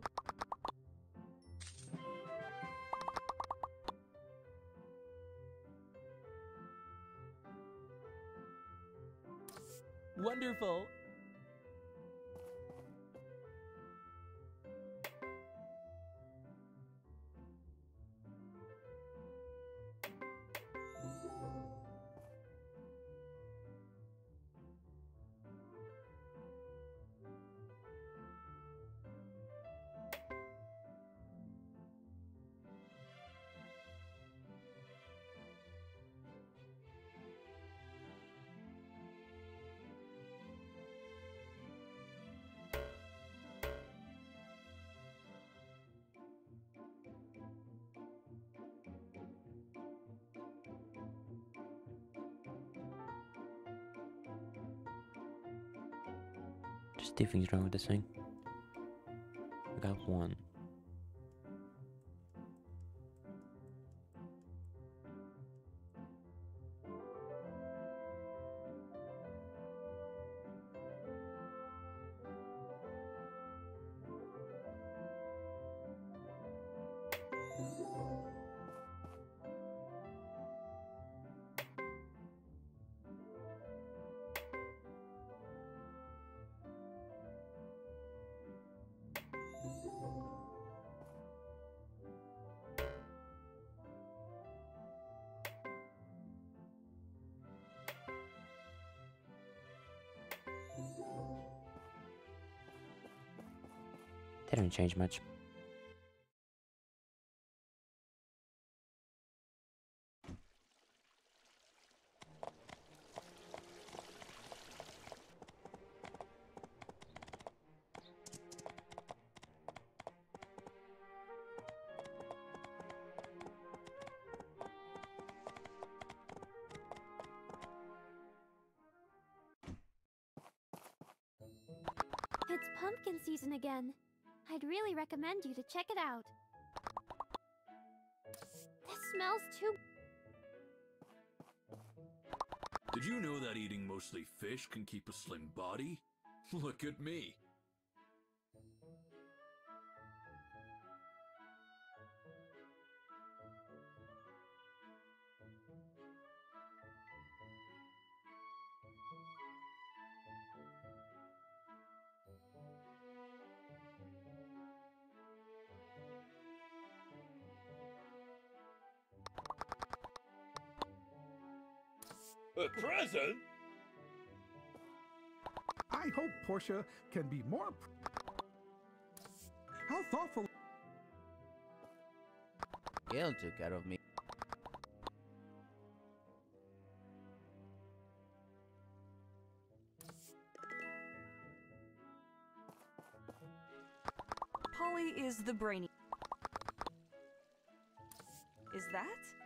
S1: Just two things wrong with this thing. didn't um change much.
S8: It's pumpkin season again. I'd really recommend you to check it out. This smells too.
S6: Did you know that eating mostly fish can keep a slim body? Look at me.
S17: A present?
S10: I hope Portia can be more. How thoughtful.
S7: Gale took care of me.
S35: Polly is the brainy. Is that?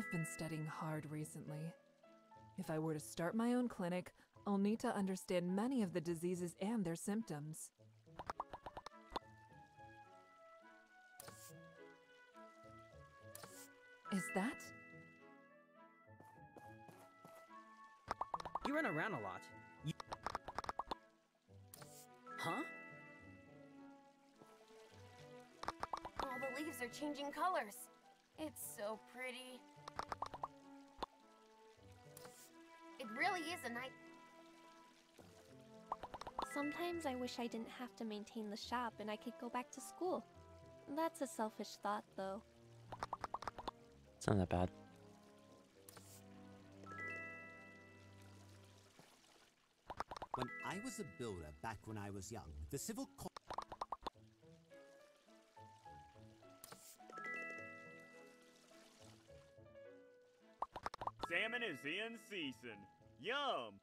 S20: I've been studying hard recently. If I were to start my own clinic, I'll need to understand many of the diseases and their symptoms. Is that?
S2: You run around a lot. You... Huh?
S29: All the leaves are changing colors. It's so pretty. Really is a night.
S8: Sometimes I wish I didn't have to maintain the shop and I could go back to school. That's a selfish thought, though.
S1: It's not that bad.
S12: When I was a builder back when I was young, the civil co-
S25: Salmon is in season. Yum!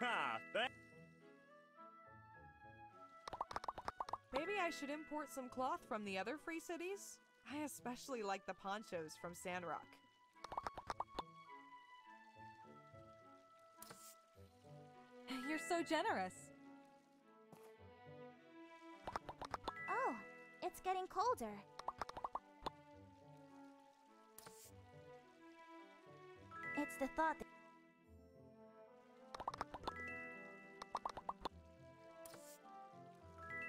S25: Ha!
S5: Maybe I should import some cloth from the other free cities? I especially like the ponchos from Sandrock.
S20: You're so generous.
S9: Oh, it's getting colder. It's the thought that.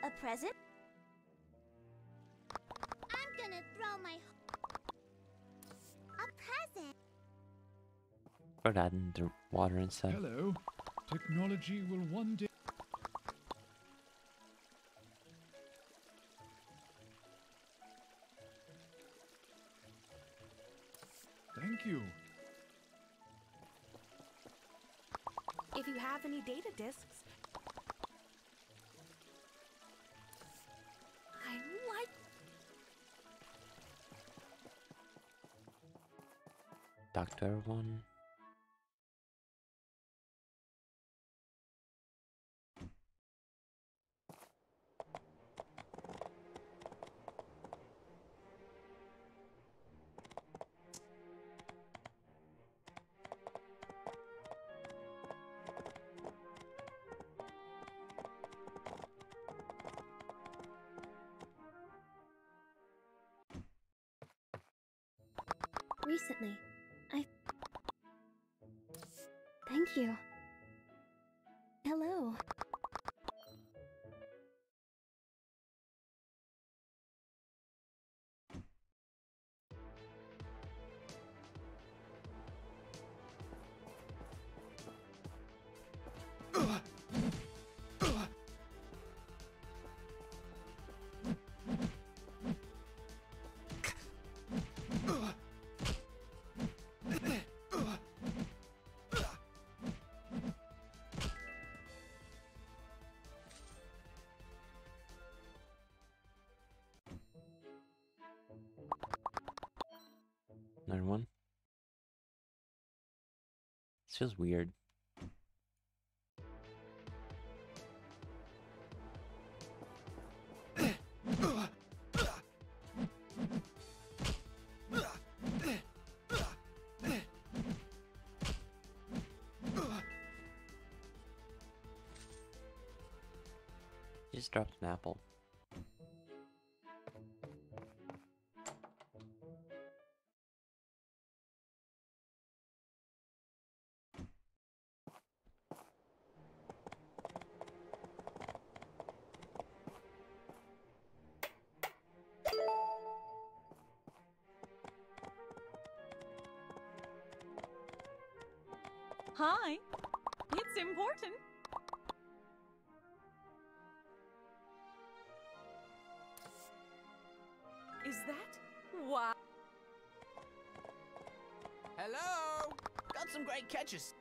S9: A present? I'm gonna throw my. A present?
S1: Put that in the water instead.
S19: Hello. Technology will one day.
S5: Disks, I like.
S1: Doctor one. just weird. just dropped an apple.
S5: Hi. It's important.
S36: Is that? Wow.
S2: Hello! Got some great catches.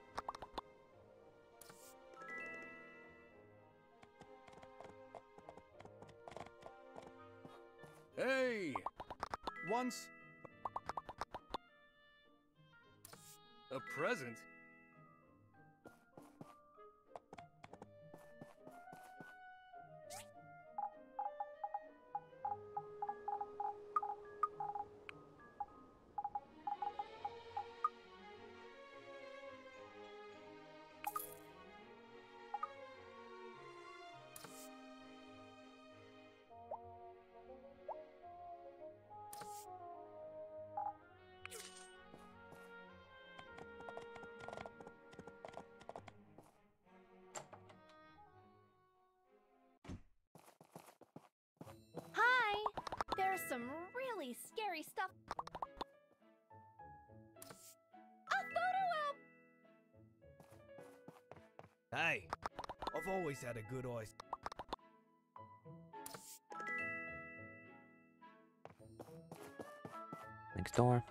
S8: Hey! Once a present.
S15: Always had a good eye.
S1: Next door.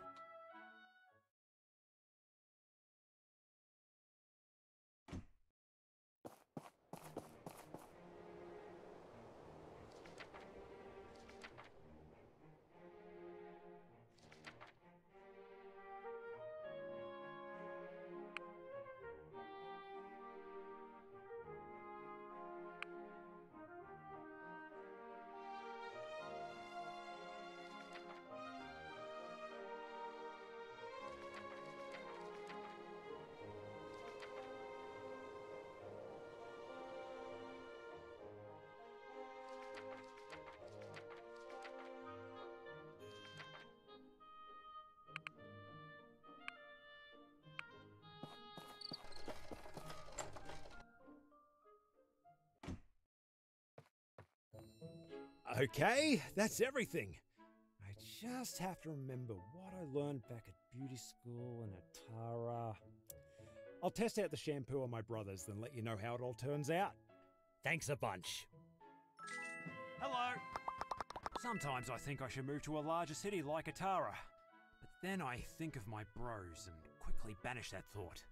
S15: Okay, that's everything. I just have to remember what I learned back at beauty school and Atara. I'll test out the shampoo on my brothers, then let you know how it all turns out. Thanks a bunch. Hello. Sometimes I think I should move to a larger city like Atara, but then I think of my bros and quickly banish that thought.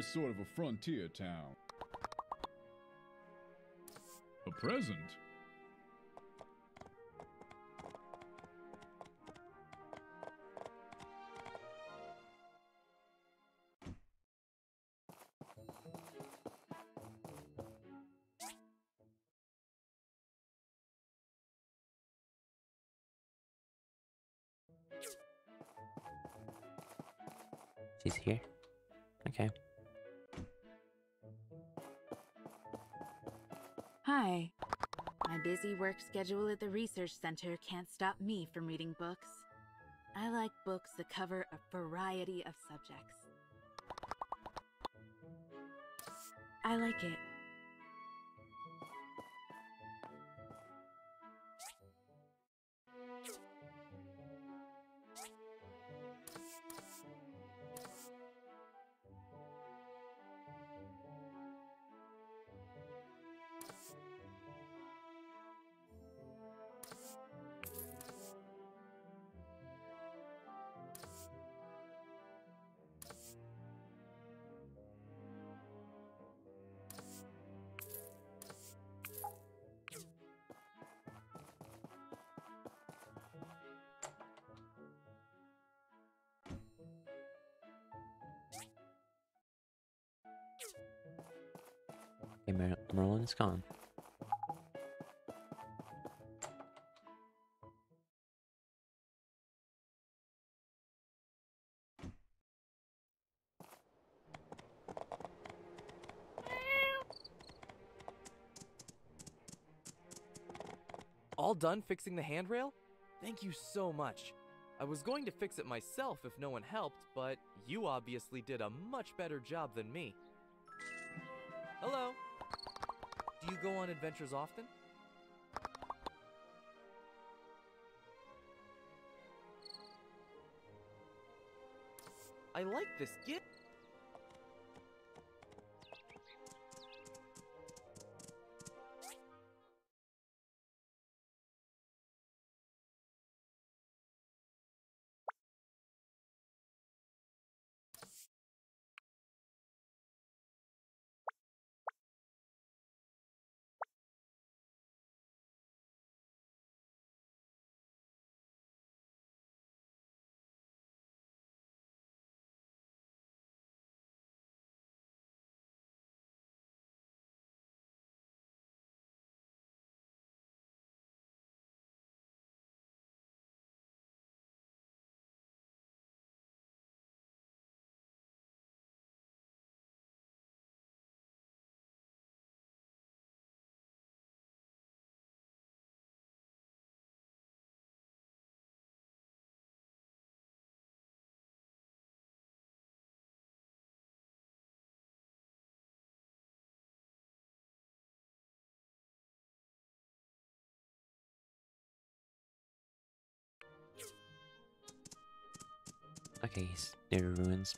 S6: Sort of a frontier town. A present?
S19: Work schedule at the research center can't stop me from reading books. I like books that cover a variety of subjects. I like it.
S1: Okay, Mer Merlin is gone.
S26: All done fixing the handrail? Thank you so much. I was going to fix it myself if no one helped, but you obviously did a much better job than me. Hello. Do you go on adventures often? I like this gift.
S1: Okay, he's near the ruins.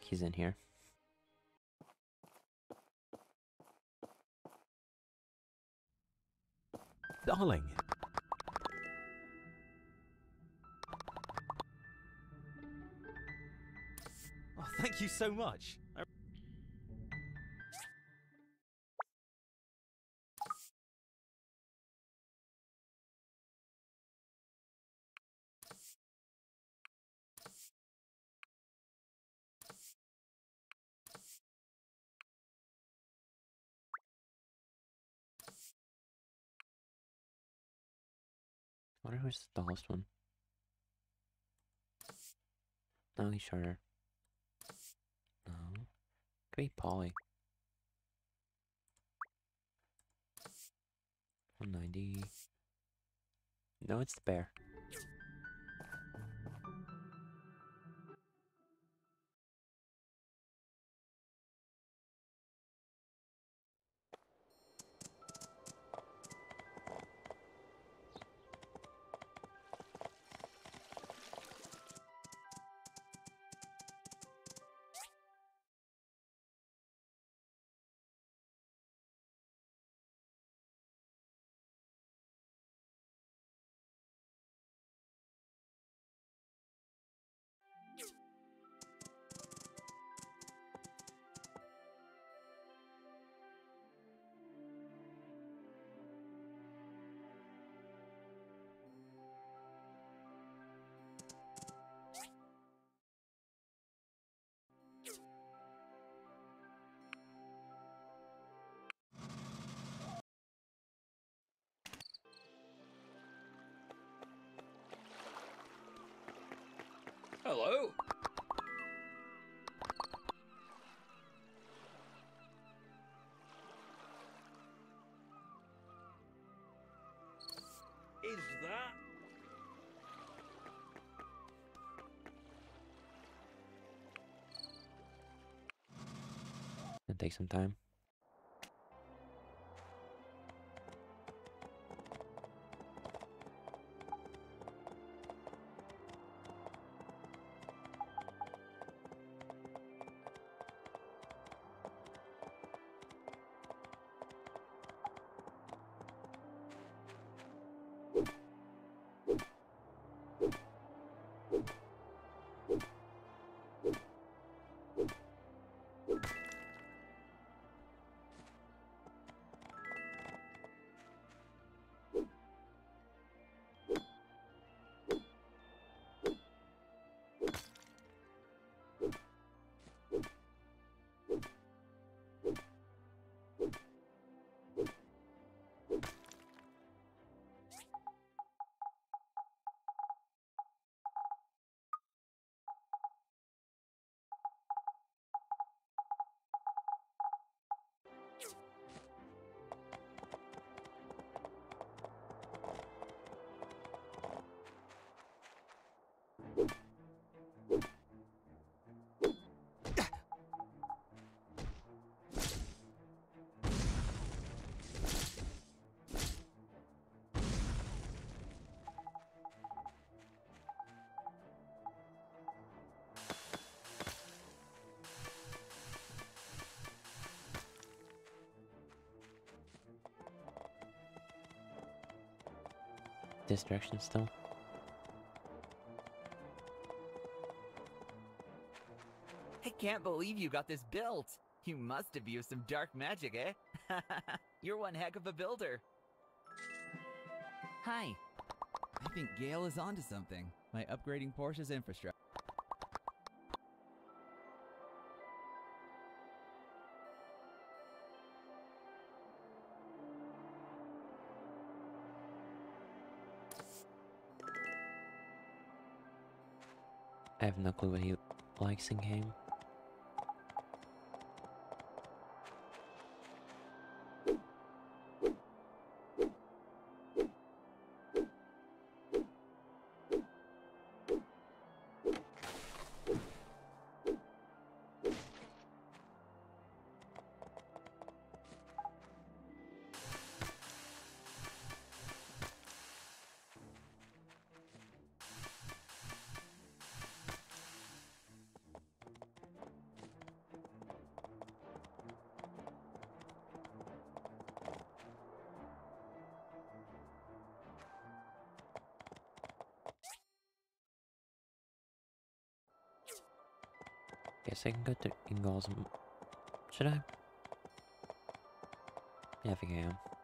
S1: He's in here.
S37: Darling.
S38: So much. I
S1: wonder who's the tallest one. No, he's shorter. Be Polly. 190. No, it's the bear.
S18: Hello? Is that?
S1: Gonna take some time. This direction still.
S2: I can't believe you got this built. You must have used some dark magic, eh? You're one heck of a builder.
S39: Hi. I think Gale is onto something by upgrading Portia's infrastructure.
S1: I have no clue what he likes in game. Guess I can go to Ingalls. Should I? Yeah, I think I am.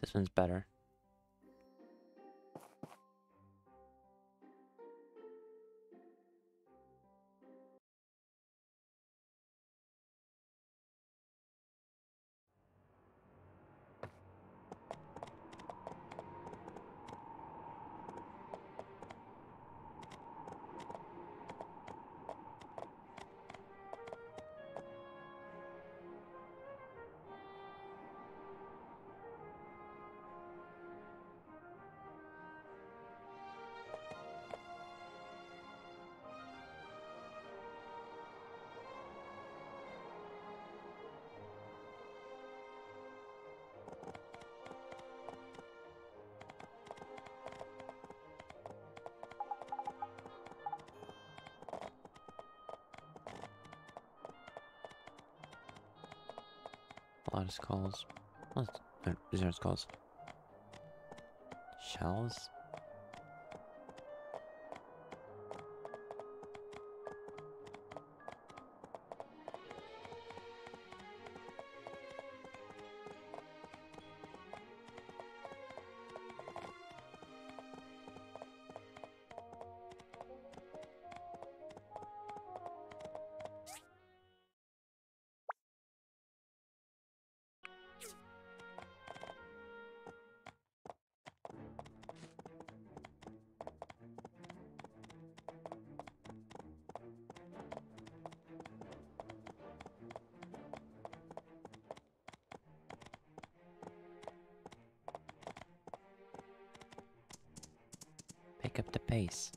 S1: This one's better. A lot of skulls. Oh, no, these aren't. Shells? Up the pace.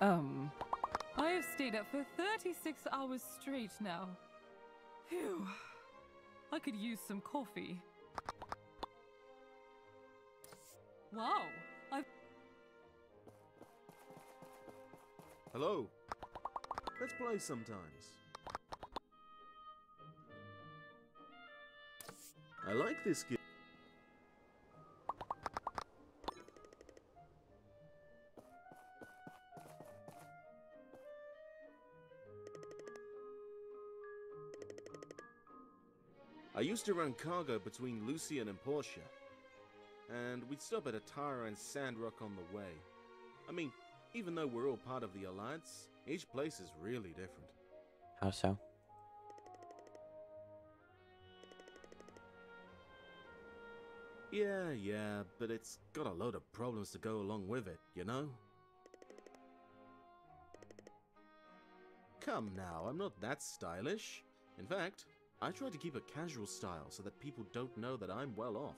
S5: Um, I have stayed up for 36 hours straight now. Phew. I could use some coffee.
S21: Play sometimes. I like this game. I used to run cargo between Lucien and Portia. And we'd stop at Atara and Sandrock on the way. I mean, even though we're all part of the Alliance, each place is really different.
S1: How so?
S21: Yeah, yeah, but it's got a load of problems to go along with it, you know? Come now, I'm not that stylish. In fact, I try to keep a casual style so that people don't know that I'm well off.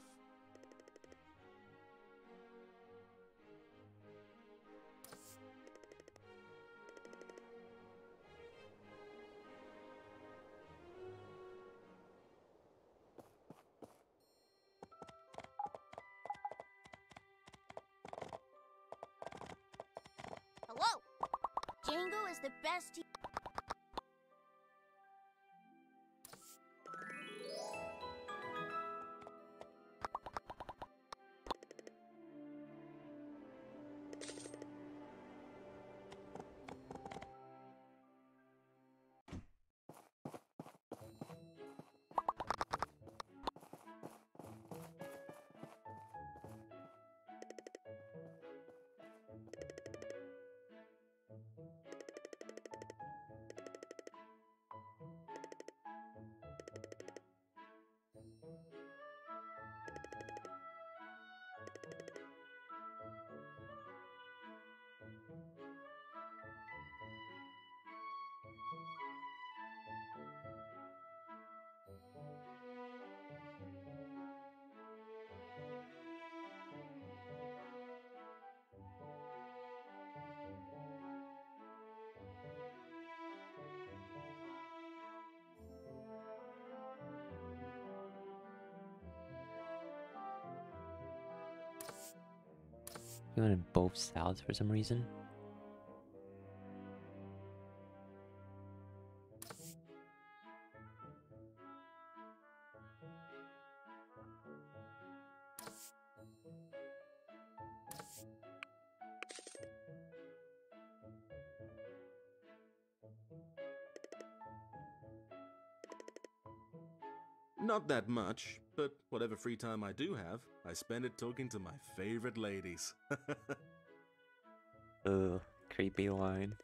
S1: You wanted both salads for some reason?
S21: Not that much, but whatever free time I do have, I spend it talking to my favorite ladies.
S1: Ugh, creepy line.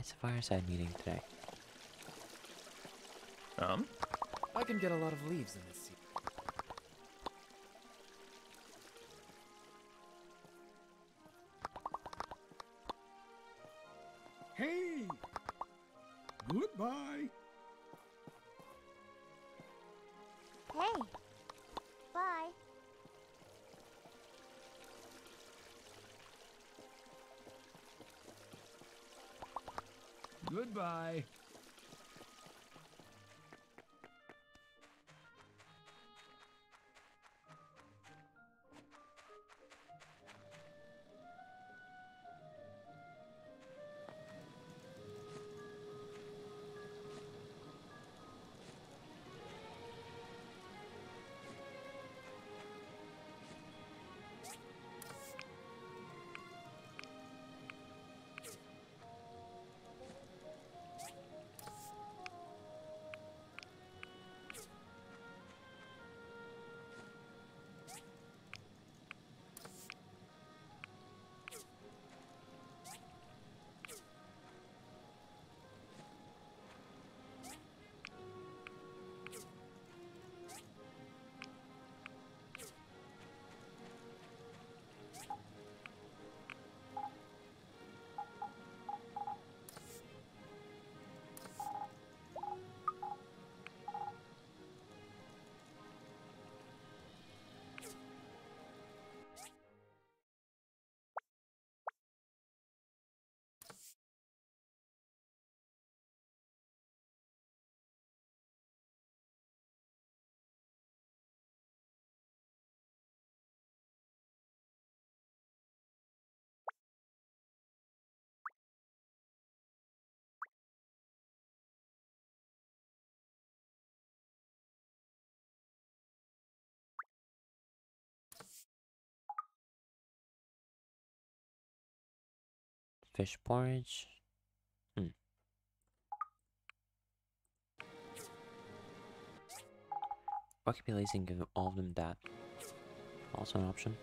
S1: I had a fireside meeting today.
S40: Um?
S41: I can get a lot of leaves in this season.
S42: Goodbye.
S1: Fish porridge. Hmm. Or I could be lazy and give all of them that. Also an option.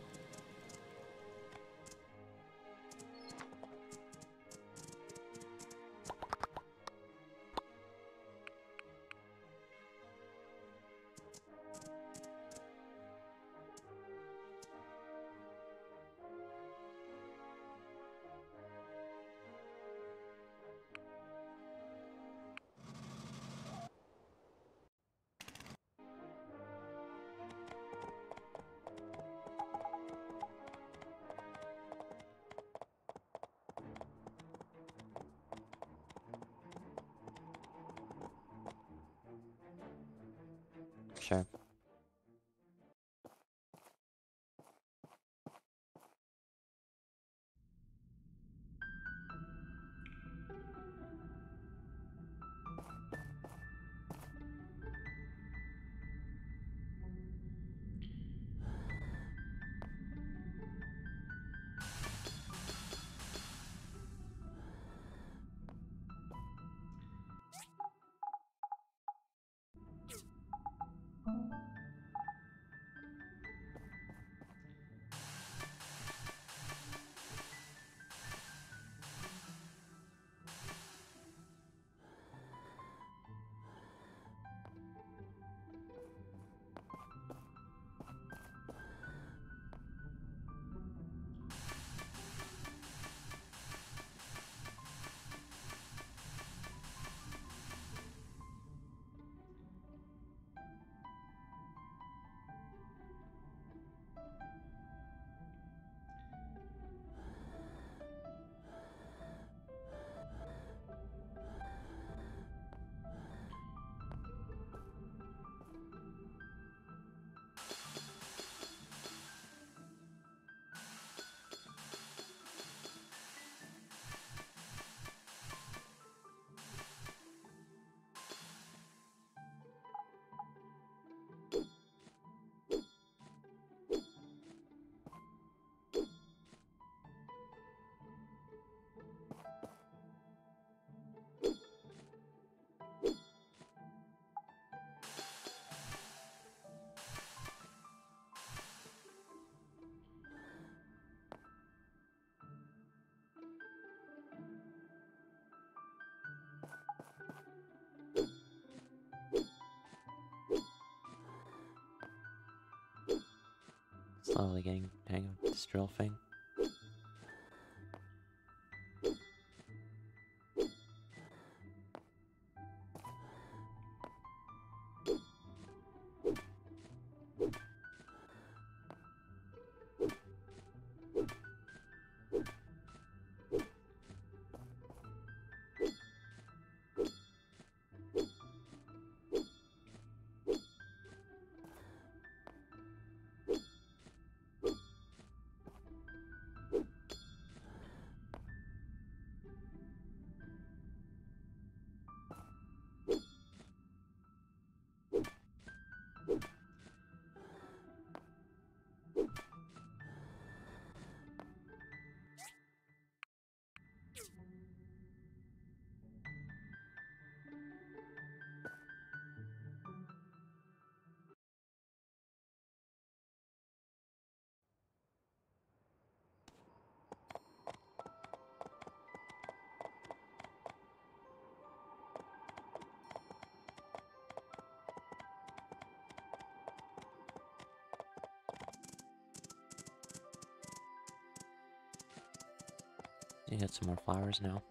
S1: Slowly getting hang of this drill thing. You got some more flowers now.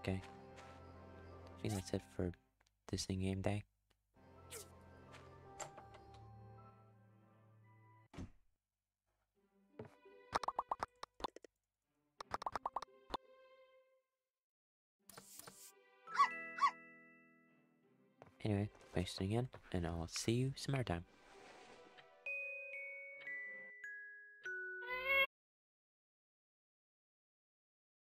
S1: Okay. I think that's it for this in-game day. Anyway, thanks again, and I'll see you some other time.